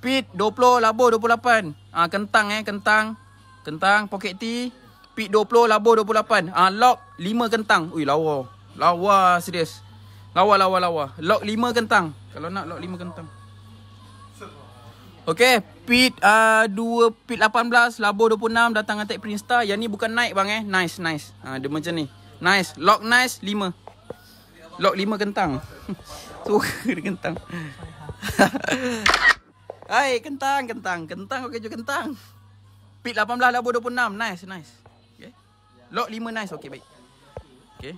Pit 20 Labo 28 Ah, uh, Kentang eh Kentang. Kentang Pocket T Pit 20 Labo 28 Ah, uh, Lock 5 kentang. Ui lawa. Lawa serius. Lawa lawa lawa. Lock 5 kentang. Kalau nak lock 5 kentang. Okay Pit uh, 2 Pit 18 Labo 26 Datang tag Prince Star Yang ni bukan naik bang eh. Nice nice. Ah, Dia macam ni. Nice. Lock nice 5 Lock 5 kentang. [LAUGHS] Suka dia kentang. [LAUGHS] Hai kentang kentang. Kentang okey je kentang. Pit 18 Labo 26 Nice nice. Okay Lock 5 nice Okay baik Okay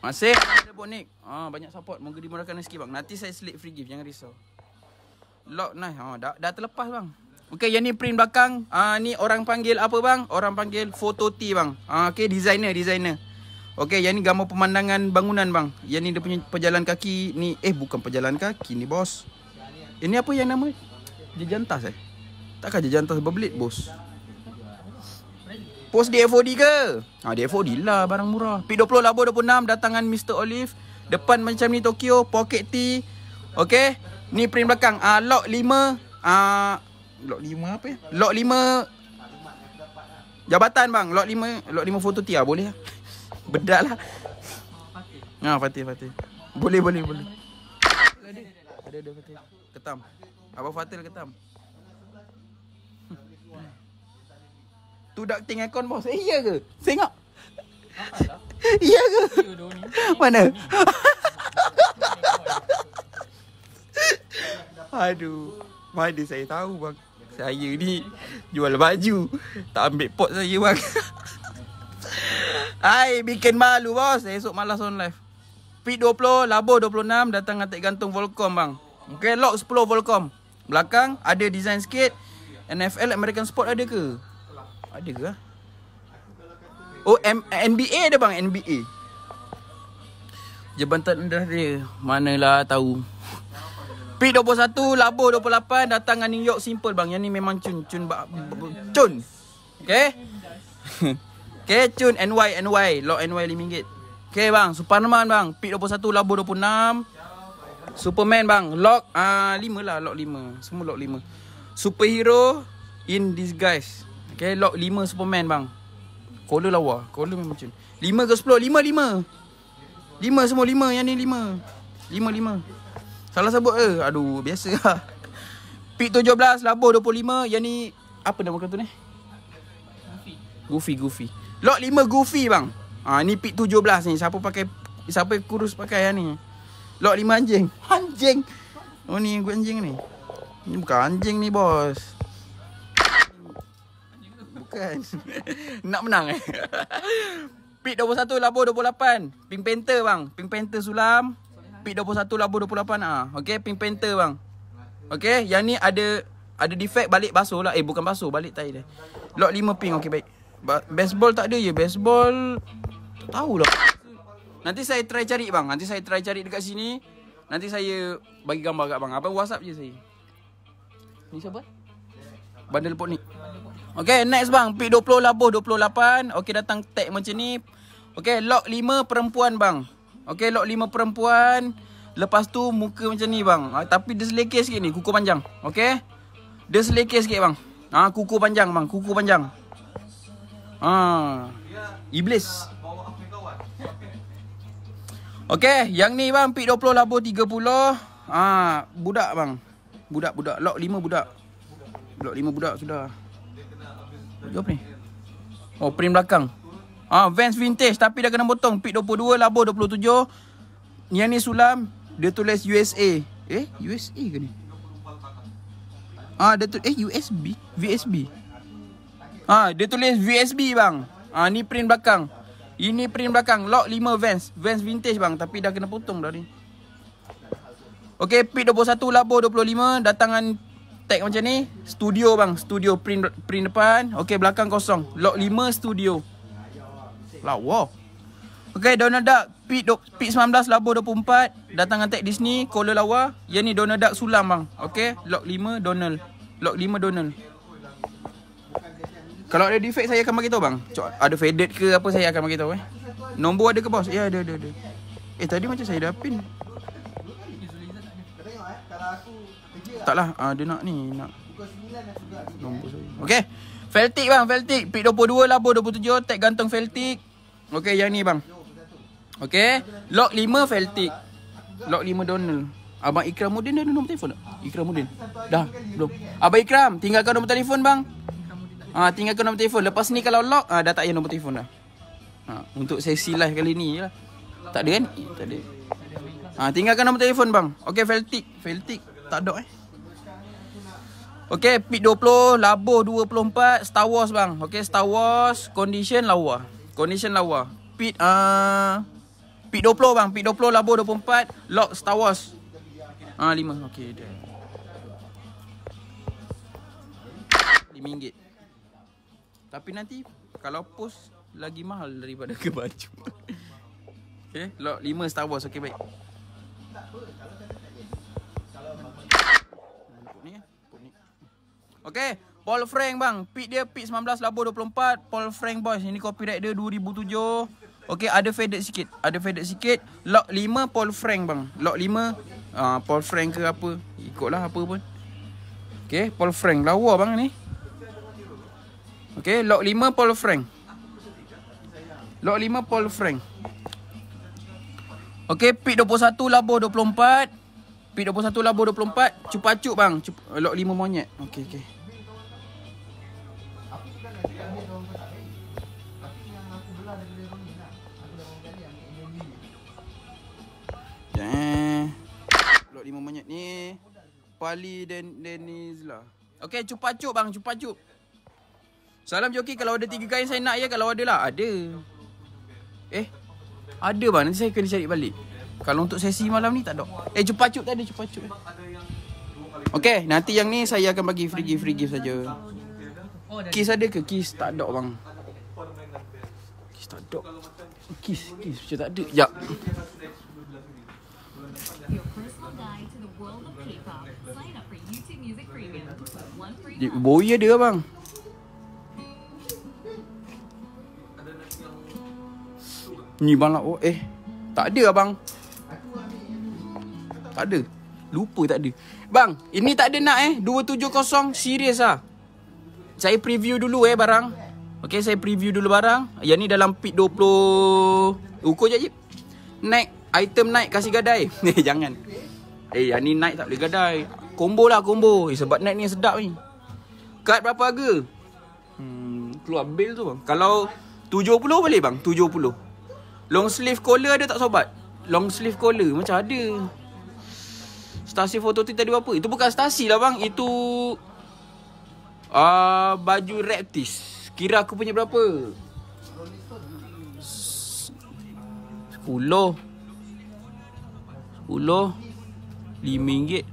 masih ada bonik. Ah banyak support. Moga dimurahkan rezeki bang. Nanti saya slip free gift jangan risau. Lock nice. Ha dah dah terlepas bang. Okey yang ni print belakang. Ah ni orang panggil apa bang? Orang panggil photo T bang. Ah okey designer designer. Okey yang ni gambar pemandangan bangunan bang. Yang ni dia punya pejalan kaki ni eh bukan pejalan kaki ni bos. Ini apa yang nama? Jejantas eh? Takkan jejantas berbelit bos? Post di FOD ke? Ha, di FOD lah barang murah. P20 Labo 26 datangan Mr. Olive. Depan macam ni Tokyo. Pocket T. Okay. Ni print belakang. Ah, lock 5. Ah, lock 5 apa ya? Lock 5. Jabatan bang. Lock 5. Lock 5 foto T lah. Boleh lah. [LAUGHS] Bedak lah. Ha, Fatih, Fatih. Boleh, boleh, boleh. Ada, ada, ada Fatih. Ketam. Abang Fatil ketam. Tu ducting aircon bos. Eh, iya ke? Tengok. Iya ke? Mana? [LAUGHS] Aduh. Mana saya tahu bang. Saya ni jual baju. Tak ambil pot saya bang. [LAUGHS] Hai, bikin malu bos. Esok malas on live. Pit 20, Labo 26 datang atik gantung Volcom bang. Okay, lock 10 Volcom. Belakang ada design sikit. NFL American Sport ada ke? Ada ke? Oh, M- NBA ada bang, NBA. Jabatan rendah dia. Manalah tahu. P21, Labo 28, datang dengan New York Simple bang. Yang ni memang cun. Cun. Ba- cun. Okay? [LAUGHS] Okay, cun NY NY. Lock NY RM5. Okay bang, Superman bang. Pit 21 labo 26. Superman bang, lock ah uh, 5 lah, lock 5. Semua lock 5. Superhero in disguise. Okay, lock 5 Superman bang. Collar lawa. Collar memang macam 5 ke 10? 5 5. 5 semua 5 yang ni 5. 5 5. Salah sebut ke? Aduh, biasa lah. [LAUGHS] Pit 17 labo 25. Yang ni apa nama kartun ni? Goofy Goofy. Lock 5 Goofy bang. Ah ni pit 17 ni. Siapa pakai siapa kurus pakai yang ni? Lock 5 anjing. [LAUGHS] Anjing. Oh ni gua anjing ni. Ni bukan anjing ni bos. Bukan. [LAUGHS] Nak menang eh. [LAUGHS] Pit 21 labo 28. Pink Panther bang. Pink Panther sulam. Pit 21 labo 28 ah. Okey, Pink Panther bang. Okey, yang ni ada ada defect balik basuh lah. Eh bukan basuh, balik tai dia. Lock 5 pink okey baik. Ba- baseball tak ada je. Baseball tak tahulah. Nanti saya try cari bang. Nanti saya try cari dekat sini. Nanti saya bagi gambar kat bang. Abang WhatsApp je saya. Ni siapa? Bandel pot ni. Okay, next bang. Pik 20 labuh 28. Okay, datang tag macam ni. Okay, lock 5 perempuan bang. Okay, lock 5 perempuan. Lepas tu muka macam ni bang. Ha, tapi dia selekeh sikit ni. Kuku panjang. Okay. Dia selekeh sikit bang. Ha, kuku panjang bang. Kuku panjang. Ha. Iblis. Okay, yang ni bang. Pik 20 labuh 30. Ha, budak bang. Budak-budak. Lock 5 budak. Lock 5 budak sudah. Jawab ni. Oh, print belakang. Ah, Vans vintage tapi dah kena potong. Pit 22, labo 27. Yang ni sulam, dia tulis USA. Eh, USA ke ni? Ah, dia tu eh USB, VSB. Ah, dia tulis VSB bang. Ah, ni print belakang. Ini print belakang. Lock 5 Vans. Vans vintage bang tapi dah kena potong dah ni. Okay, Pit 21, labo 25. Datangan tag macam ni studio bang studio print print depan okey belakang kosong. Lock 5 studio. Lawa okey Donald Duck pit do, pit 19 labo 24 datang tag Disney collar lawa yang ni Donald Duck sulam bang. Okey lock 5 Donald. Lock 5 Donald. Kalau ada defect saya akan bagi tahu bang. Cok, ada faded ke apa saya akan bagi tahu eh. Nombor ada ke bos? Ya ada ada ada. Eh tadi macam saya dah pin Taklah, uh, dia nak ni, nak nombor saya. Okey. Feltic bang, Feltic. Pit 22, labo 27, tag gantung Feltic. Okey, yang ni bang. Okey. Lock 5 Feltic. Lock 5 Donald. Abang Ikram Mudin ada nombor telefon tak? Ikram Mudin. Dah, belum. Abang Ikram, tinggalkan nombor telefon bang. Ah, ha, tinggalkan nombor telefon. Lepas ni kalau lock, ah ha, dah tak payah nombor telefon dah. Ha, untuk sesi live kali ni lah. Tak ada kan? Eh, tak ada. Ha, tinggalkan nombor telefon bang. Okey, Feltic. Feltic. Tak ada eh. Okay, pit 20, labo 24, Star Wars bang. Okay, Star Wars, condition lawa. Condition lawa. Pit, uh, pit 20 bang. Pit 20, labo 24, lock Star Wars. Ah, uh, 5. Okay, dah. RM5. Tapi nanti, kalau post, lagi mahal daripada [LAUGHS] ke baju. okay, lock 5 Star Wars. Okay, baik. Okay Paul Frank bang. Pit dia pit 19 labo 24 Paul Frank boys. Ini copyright dia 2007 Okay ada faded sikit. Ada faded sikit. Lock 5 Paul Frank bang. Lock 5 uh, Paul Frank ke apa? Ikutlah apa pun. Okay Paul Frank. Lawa bang ni. Okay Lock 5 Paul Frank. Lock 5 Paul Frank. Okay pit 21 labo 24 Pit 21 labo 24 Cupa-cup bang. Cup, Lock 5 monyet. Okay okay 25 minit ni Pali dan Deniz lah Okay cupa cup bang cupa cup Salam joki. Kalau ada tiga kain saya nak ya. Kalau ada lah ada. Eh ada bang. Nanti saya kena cari balik. Kalau untuk sesi malam ni tak ada. Eh cupa cup tak ada cupa cup Okay nanti yang ni saya akan bagi free gift free gift saja. Kiss ada ke? Kiss tak ada bang. Kiss tak ada. Kiss kiss macam tak ada. Sekejap. Boy ada bang Ni bang lah. Oh, eh. Tak ada abang. Tak ada. Lupa tak ada. Bang, ini tak ada nak eh. 270 serius ah. Saya preview dulu eh barang. Okay, saya preview dulu barang. Yang ni dalam pit 20. Ukur je, Jip. Naik. Item naik kasih gadai. [LAUGHS] Eh, jangan. Eh, yang ni naik tak boleh gadai. Combo lah, combo. Eh, sebab naik ni sedap ni. Kad berapa harga? Hmm, keluar bill tu bang. Kalau 70 boleh bang, 70. Long sleeve collar ada tak sobat? Long sleeve collar macam ada. Stasi foto tu tadi berapa? Itu bukan stasi lah bang, itu uh, baju reptis. Kira aku punya berapa? 10 10 RM5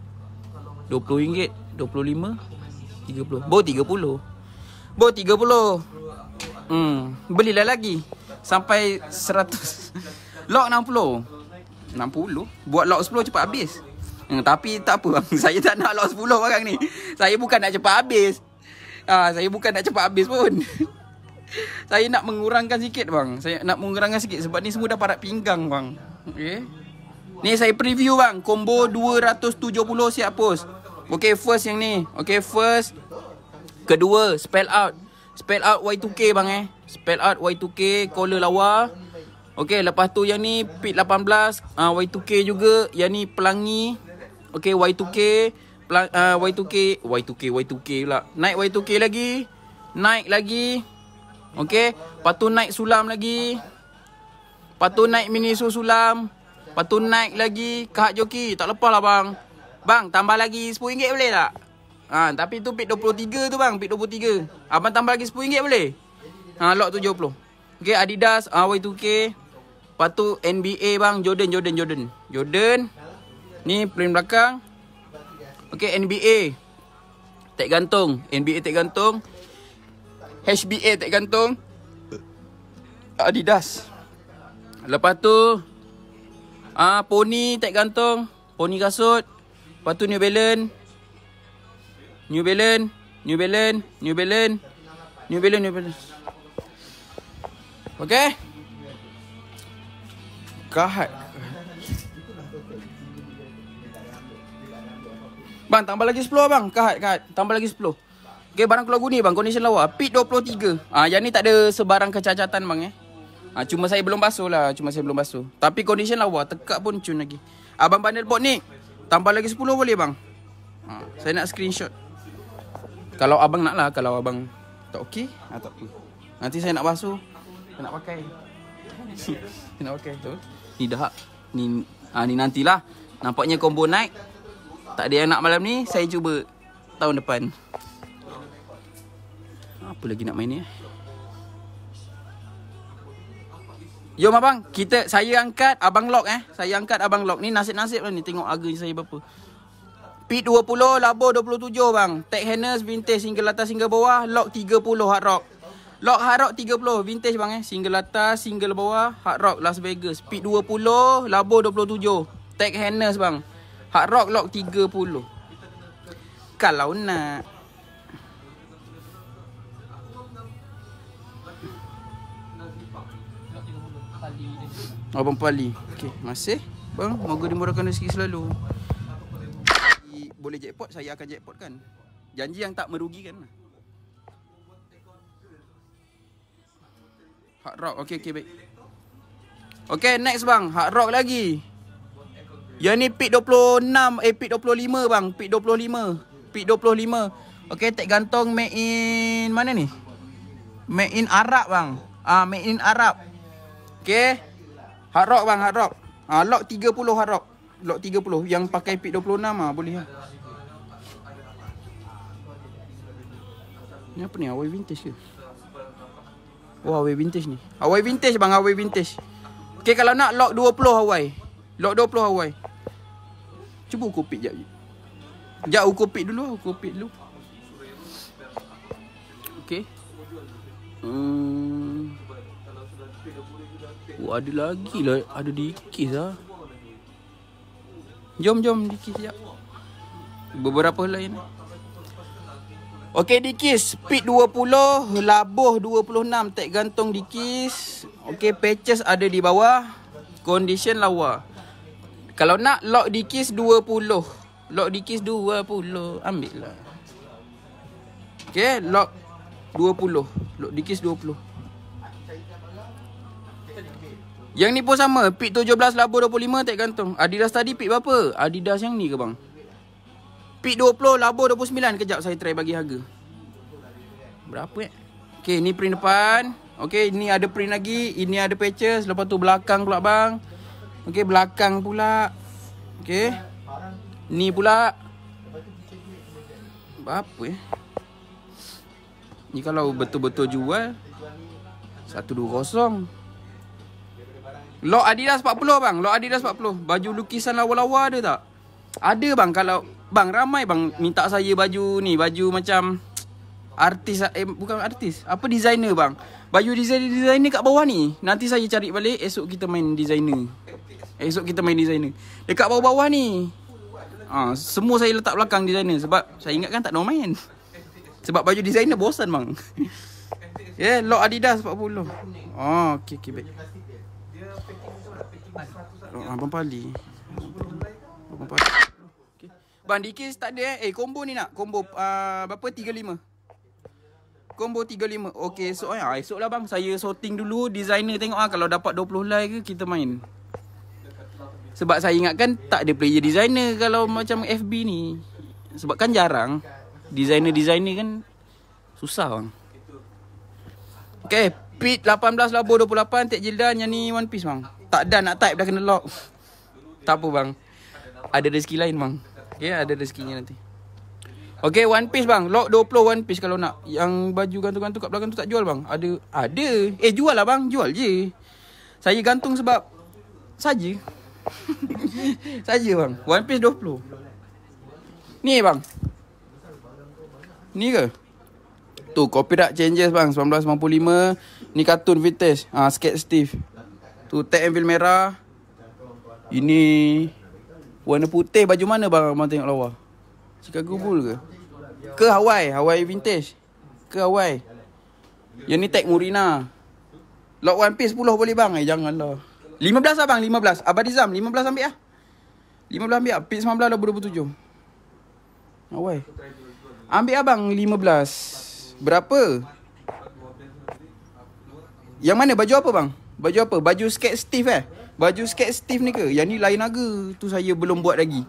RM20 25 30 Bo 30 Bo 30 Hmm Belilah lagi. Sampai 100 [LAUGHS] Lock 60 60 Buat lock 10 cepat habis. Hmm, Tapi tak apa bang. [LAUGHS] Saya tak nak lock 10 barang ni. Saya bukan nak cepat habis. Ah, Saya bukan nak cepat habis pun. [LAUGHS] Saya nak mengurangkan sikit bang. Saya nak mengurangkan sikit. Sebab ni semua dah parat pinggang bang. Okay Ni saya preview bang. Combo 270 siap post. Okay first yang ni. Okay first. Kedua Spell out. Spell out Y2K bang eh. Spell out Y2K Collar lawa. Okay lepas tu yang ni Pit 18 uh, Y2K juga. Yang ni pelangi. Okay Y2K pelang, uh, Y2K Y2K Y2K pula. Naik Y2K lagi. Naik lagi. Okay Lepas tu naik sulam lagi. Lepas tu naik mini su sulam Lepas tu naik lagi Kahak joki. Tak lepas lah bang. Bang tambah lagi RM10 boleh tak? Ha, tapi tu pit 23 tu bang. Pit 23 Abang tambah lagi RM10 boleh? Ha, lock 70 Okay Adidas uh, Y2K Lepas tu NBA bang. Jordan Jordan Jordan. Jordan. Ni print belakang. Okay NBA Tag gantung. NBA tag gantung. HBA tag gantung. Adidas. Lepas tu Ah, pony tag gantung, pony kasut. Lepas tu New Balance. New Balance, New Balance, New Balance. New Balance, New Balance. Okay? Kahat. Bang, tambah lagi 10 bang. Kahat, kahat. Tambah lagi 10. Okay, barang keluar guni bang. Condition lawa. Pit 23. Ah, yang ni tak ada sebarang kecacatan bang eh. Ha, cuma saya belum basuh lah. Cuma saya belum basuh. Tapi condition lawa. Tekak pun cun lagi. Abang bundle bot ni. Tambah lagi 10 boleh bang? Ha, saya nak screenshot. Kalau abang nak lah. Kalau abang tak okey. Ha, tak apa. Nanti saya nak basuh. Saya nak pakai. [LAUGHS] saya nak pakai. Tu. Ni dah. Ni, ha, ni nantilah. Nampaknya combo naik. Tak ada yang nak malam ni. Saya cuba tahun depan. Apa lagi nak main ni eh? Jom abang, kita saya angkat abang lock eh. Saya angkat abang lock. Ni nasib-nasib lah ni tengok harga saya berapa. Pit 20, labo 27 bang. Tag harness vintage single atas single bawah, lock 30 hard rock. Lock hard rock 30 vintage bang eh. Single atas, single bawah, hard rock Las Vegas. Pit 20, labo 27. Tag harness bang. Hard rock lock 30. Kalau nak Abang Pali. Okey, masih. Bang, moga dimurahkan rezeki selalu. Boleh jackpot, saya akan jackpot kan. Janji yang tak merugikan lah. Hard rock. Okey, okey, baik. Okey, next bang. Hard rock lagi. Yang ni pit 26, eh pit 25 bang. Pit 25. Pit 25. Okey, tag gantung made in mana ni? Made in Arab bang. Ah, made in Arab. Okey. Hard rock bang, hard rock. Ah, lock 30 hard rock. Lock 30 yang pakai pit 26 ah boleh lah. Ni apa ni? Hawaii vintage ke? Oh, Hawaii vintage ni. Hawaii vintage bang, Hawaii vintage. Okay, kalau nak lock 20 Hawaii. Lock 20 Hawaii. Cuba ukur pit jap. Jap ukur pit dulu, ukur pit dulu. Okay. Hmm. Oh, ada lagi lah. Ada dikis lah. Jom, jom. Dikis sekejap. Beberapa lain. Okey dikis speed 20, labuh 26 tag gantung dikis. Okey patches ada di bawah. Condition lawa. Kalau nak lock dikis 20. Lock dikis 20, ambil lah. Okey, lock 20. Lock dikis 20. Yang ni pun sama, pit 17 labuh 25 tag gantung. Adidas tadi pit berapa? Adidas yang ni ke bang? Pit 20 labuh 29. Kejap saya try bagi harga. Berapa eh? Okay, ni print depan. Okay, ni ada print lagi. Ini ada patches. Lepas tu belakang pula bang. Okay, belakang pula. Okay. Ni pula. Berapa eh? Ni kalau betul-betul jual. 120. Lock Adidas 40 bang. Lock Adidas 40. Baju lukisan lawa-lawa ada tak? Ada bang kalau bang ramai bang minta saya baju ni, baju macam artis eh bukan artis. Apa designer bang? Baju designer designer kat bawah ni. Nanti saya cari balik esok kita main designer. Esok kita main designer. Dekat bawah-bawah ni. Ha, semua saya letak belakang designer sebab saya ingatkan tak nak main. Sebab baju designer bosan bang. [LAUGHS] Yeah, lock Adidas 40. Oh, okey okey baik. Oh, Abang Pali. Abang Pali. Okay. Bang Dikis tak ada eh. Eh combo ni nak. Combo uh, berapa? 35. Combo 35. Okey esok eh. Ah, esok lah bang. Saya sorting dulu. Designer tengok ah. Kalau dapat 20 like ke kita main. Sebab saya ingatkan tak ada player designer kalau macam FB ni. Sebab kan jarang. Designer-designer kan susah bang. Okay. Pit 18 labur 28. Tek jildan yang ni one piece bang. Tak dah nak type dah kena lock. Tak apa bang. Ada rezeki lain bang. Okay, ada rezekinya nanti. Okay, one piece bang. Lock 20 one piece kalau nak. Yang baju gantung-gantung kat belakang tu tak jual bang. Ada. Ada. Eh, jual lah bang. Jual je. Saya gantung sebab saja. [LAUGHS] saja bang. One piece 20. Ni bang. Ni ke? Tu copyright changes bang 1995. Ni kartun vintage. Ah, skate Steve. Tu tag anvil merah. Ini warna putih baju mana bang abang tengok lawa? Chicago Bull ke? Ke Hawaii? Hawaii vintage? Ke Hawaii? Yang ni tag Murina. Lock one piece 10 boleh bang? Eh janganlah. 15 lah bang, 15. Abadi Zam, 15 ambil lah. 15 ambil lah. Pit 19 dah 27. Hawaii. Ambil abang 15. Berapa? Yang mana baju apa bang? Baju apa? Baju skate Steve eh? Baju skate Steve ni ke? Yang ni lain harga. Tu saya belum buat lagi.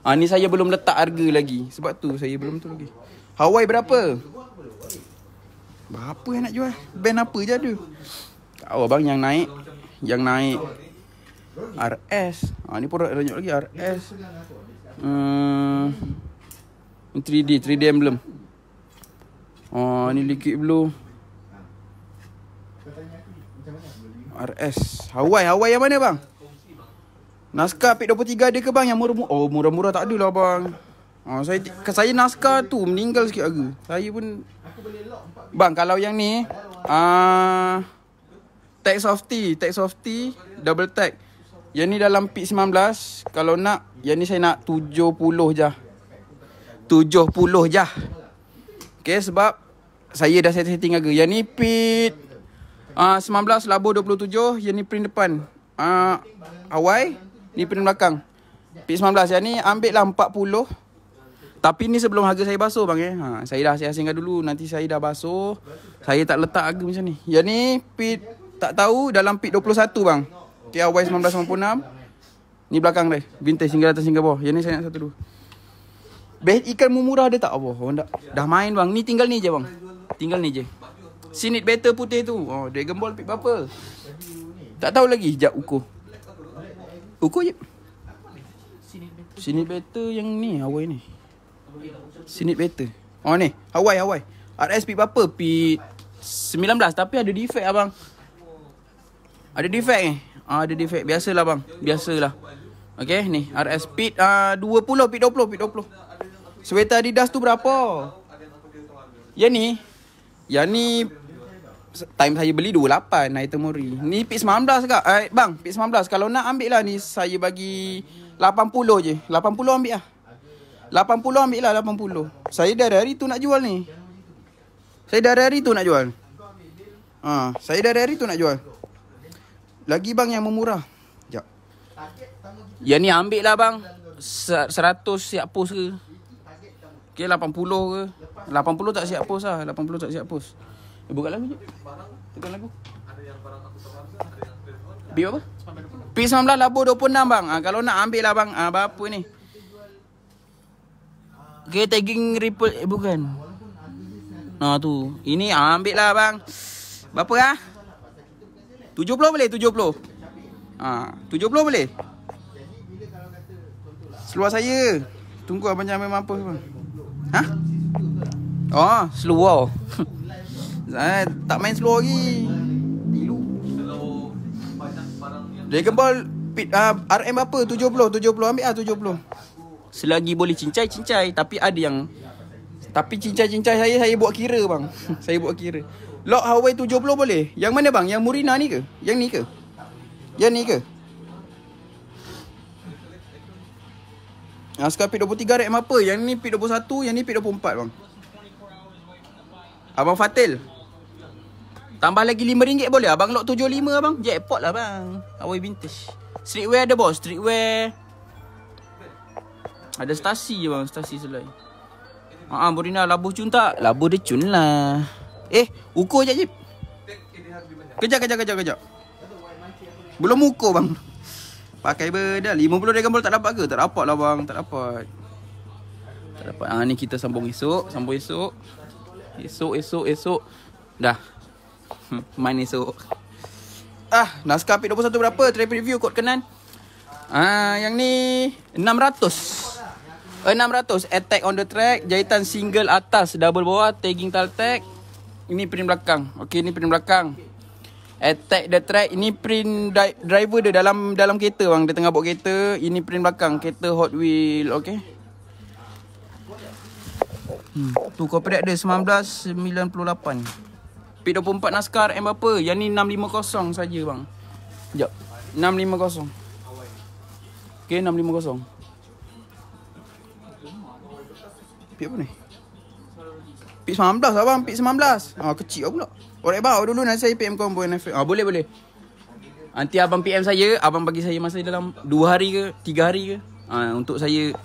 Ah ha, ni saya belum letak harga lagi. Sebab tu saya belum tu lagi. Hawaii berapa? Berapa yang nak jual? Band apa je ada? Tahu abang yang naik. Yang naik. RS. Ah ha, ni pun ranjuk lagi RS. Hmm. 3D, 3D emblem. Oh, ni liquid blue. RS Hawaii Hawaii yang mana bang? Naskah Pit 23 ada ke bang yang murah-murah? Oh murah-murah tak ada lah bang. Oh, saya, saya naskah tu meninggal sikit harga. Saya pun Bang kalau yang ni uh, Tag softy Tag softy Double tag Yang ni dalam Pit 19 Kalau nak Yang ni saya nak 70 je 70 je Okay sebab Saya dah setting harga. Yang ni Pit Ah uh, 19 labo 27 yang ni print depan. Ah uh, Hawaii ni print belakang. P19 yang ni ambil lah 40. Tapi ni sebelum harga saya basuh bang eh. Ha, saya dah saya asingkan dulu nanti saya dah basuh. Saya tak letak harga macam ni. Yang ni pit tak tahu dalam pit 21 bang. TRY 1996. Ni belakang dia. Vintage singgah atas singgah bawah. Yang ni saya nak satu dulu. Beh ikan murah ada tak apa? Oh, dah main bang. Ni tinggal ni je bang. Tinggal ni je. Sinit battle putih tu. Oh, Dragon Ball pick berapa? Tak tahu lagi. Jap ukur. Ukur je. Sinit battle yang ni. Hawaii ni. Sinit battle. Oh ni. Hawaii, Hawaii. RS pick berapa? Pick 19. Tapi ada defect abang. Ada defect ni. Ah, ada defect. Biasalah bang. Biasalah. Okay ni. RS pick uh, 20. Pick 20. Pick 20. Sweater Adidas tu berapa? Yang ni. Yang ni time saya beli 28 item ori. Ni pick 19 kak. Eh, bang, pick 19. Kalau nak ambil lah ni saya bagi 80 je. 80 ambil lah. 80 ambil lah 80. Saya dari tu nak jual ni. Saya dari tu nak jual. Ha, saya dari tu nak jual. Lagi bang yang memurah. Jap. Yang ni ambil lah bang. Se- 100 siap post ke? Okay 80 ke? 80 tak siap post lah. 80 tak siap post. Eh, buka lagu je. Tekan lagu. Bip apa? P19 labo 26 bang. Ha, kalau nak ambil lah bang. Ha, berapa ni? Okay, tagging ripple. Eh, bukan. Ha, tu. Ini ambil lah bang. Berapa lah? 70 boleh? 70. Ha, 70 boleh? Seluar saya. Tunggu abang jangan mampu bang. Ha? Oh, seluar. [LAUGHS] Saya tak main seluar lagi. Tilu. Dragon Ball pit, uh, RM berapa? 70, 70 ambil ah 70. Selagi boleh cincai cincai tapi ada yang tapi cincai-cincai saya saya buat kira bang. [LAUGHS] saya buat kira. Lock Huawei 70 boleh? Yang mana bang? Yang Murina ni ke? Yang ni ke? Yang ni ke? Ah, sekarang pit 23 RM apa? Yang ni pit 21, yang ni pit 24 bang. Abang Fatil. Tambah lagi RM5 boleh? Abang lock 75 abang. Jackpot lah bang. Huawei vintage. Streetwear ada bos. Streetwear. Ada stasi je bang. Stasi selai. Haa ah, Borina labuh cun tak? Labuh dia cun lah. Eh, ukur je Jip. Kejap, kejap, kejap, kejap. Belum ukur bang. Pakai bedal. 50 Dragon Ball tak dapat ke? Tak dapat lah bang. Tak dapat. Tak dapat. Ah ni kita sambung esok. Sambung esok. Esok, esok, esok. Dah. [LAUGHS] Main esok. Ah, naskah pit 21 berapa? Traffic review kod kenan. Ah, yang ni 600. 600 attack on the track jahitan single atas double bawah tagging tile tag ini print belakang okey ini print belakang attack the track ini print di- driver dia dalam dalam kereta bang dia tengah bawa kereta ini print belakang kereta hot wheel okey hmm. tu copyright dia 1998 P24 NASCAR M berapa yang ni 650 saja bang Sekejap 650 Okey 650 Pik apa ni? Pik 19 abang, pik 19. Ah kecil lah pula. Alright bang, dulu nanti saya PM combo NFL. Ah boleh boleh. Nanti abang PM saya, abang bagi saya masa dalam 2 hari ke, 3 hari ke. Ah untuk saya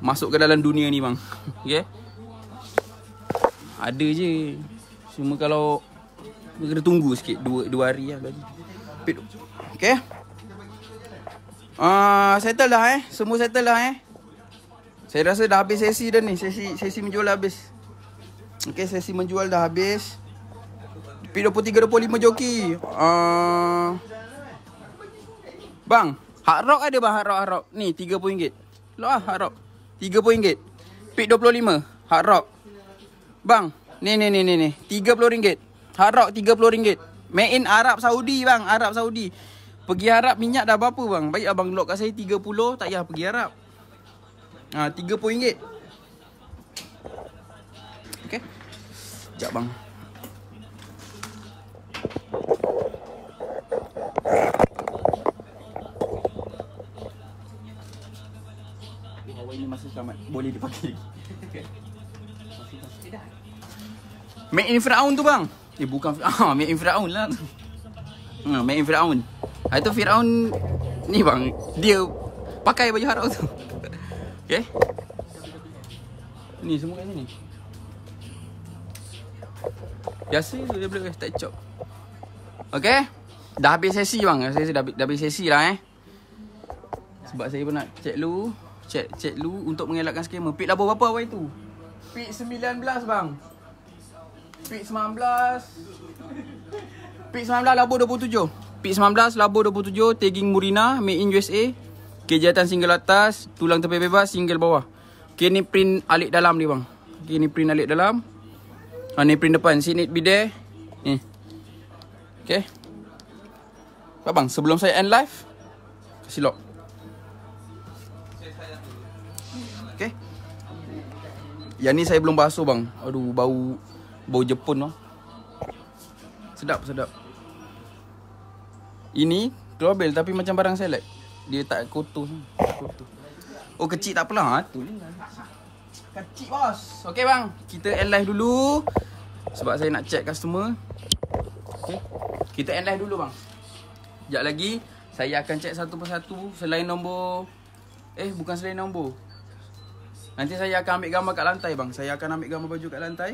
masuk ke dalam dunia ni bang. [LAUGHS] Okey. Ada je. Cuma kalau kena tunggu sikit 2 2 hari lah bagi. Pik. Okey. Ah settle dah eh. Semua settle dah eh. Saya rasa dah habis sesi dah ni. Sesi sesi menjual dah habis. Okey, sesi menjual dah habis. P23 25 joki. Uh, bang, hard rock ada bang hard rock hard rock. Ni RM30. Lo ah hard rock. RM30. P25 hard rock. Bang, ni ni ni ni ni. RM30. Hard rock RM30. Made in Arab Saudi bang, Arab Saudi. Pergi Arab minyak dah berapa bang? Baik abang lock kat saya 30, tak payah pergi Arab. Ha, RM30. Okey. Sekejap bang. Huawei ni masih selamat. Boleh dipakai lagi. Made in Firaun tu bang. Eh bukan [LAUGHS] ah made in Firaun lah. Ha, made in Firaun. Ha, itu Firaun ni bang. Dia pakai baju haram tu. [LAUGHS] Okay. Ni semua kat sini. Biasa tu dia boleh tak chop. Okay. Dah habis sesi bang. Saya dah, dah habis sesi lah eh. Sebab saya pun nak check dulu. Check check dulu untuk mengelakkan skema. Pit labor berapa awal itu? Pit 19 bang. Pit 19. Pit 19 labor 27. Pit 19 labor 27 tagging Murina made in USA. Kejahatan single atas, tulang tepi bebas, single bawah. Okay, ni print alik dalam ni bang. Okay, ni print alik dalam. Ha, ni print depan. See need be there. Ni. Okay. Baik bang, sebelum saya end live, kasih lock. Okay. Yang ni saya belum basuh bang. Aduh, bau bau Jepun lah. Sedap, sedap. Ini global tapi macam barang select. Dia tak kotor. kotor. Oh kecil tak apalah. Ha, tu je. Kecil bos. Okey bang, kita end live dulu. Sebab saya nak check customer. Okey. Kita end live dulu bang. Sekejap lagi saya akan check satu persatu selain nombor eh bukan selain nombor. Nanti saya akan ambil gambar kat lantai bang. Saya akan ambil gambar baju kat lantai.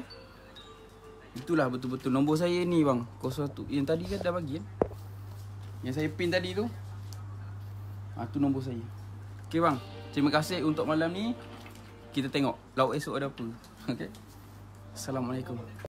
Itulah betul-betul nombor saya ni bang. 01. Yang tadi kan dah bagi kan? Yang saya pin tadi tu. Ha tu nombor saya. Okey bang. Terima kasih untuk malam ni. Kita tengok lauk esok ada apa. [LAUGHS] Okey. Assalamualaikum.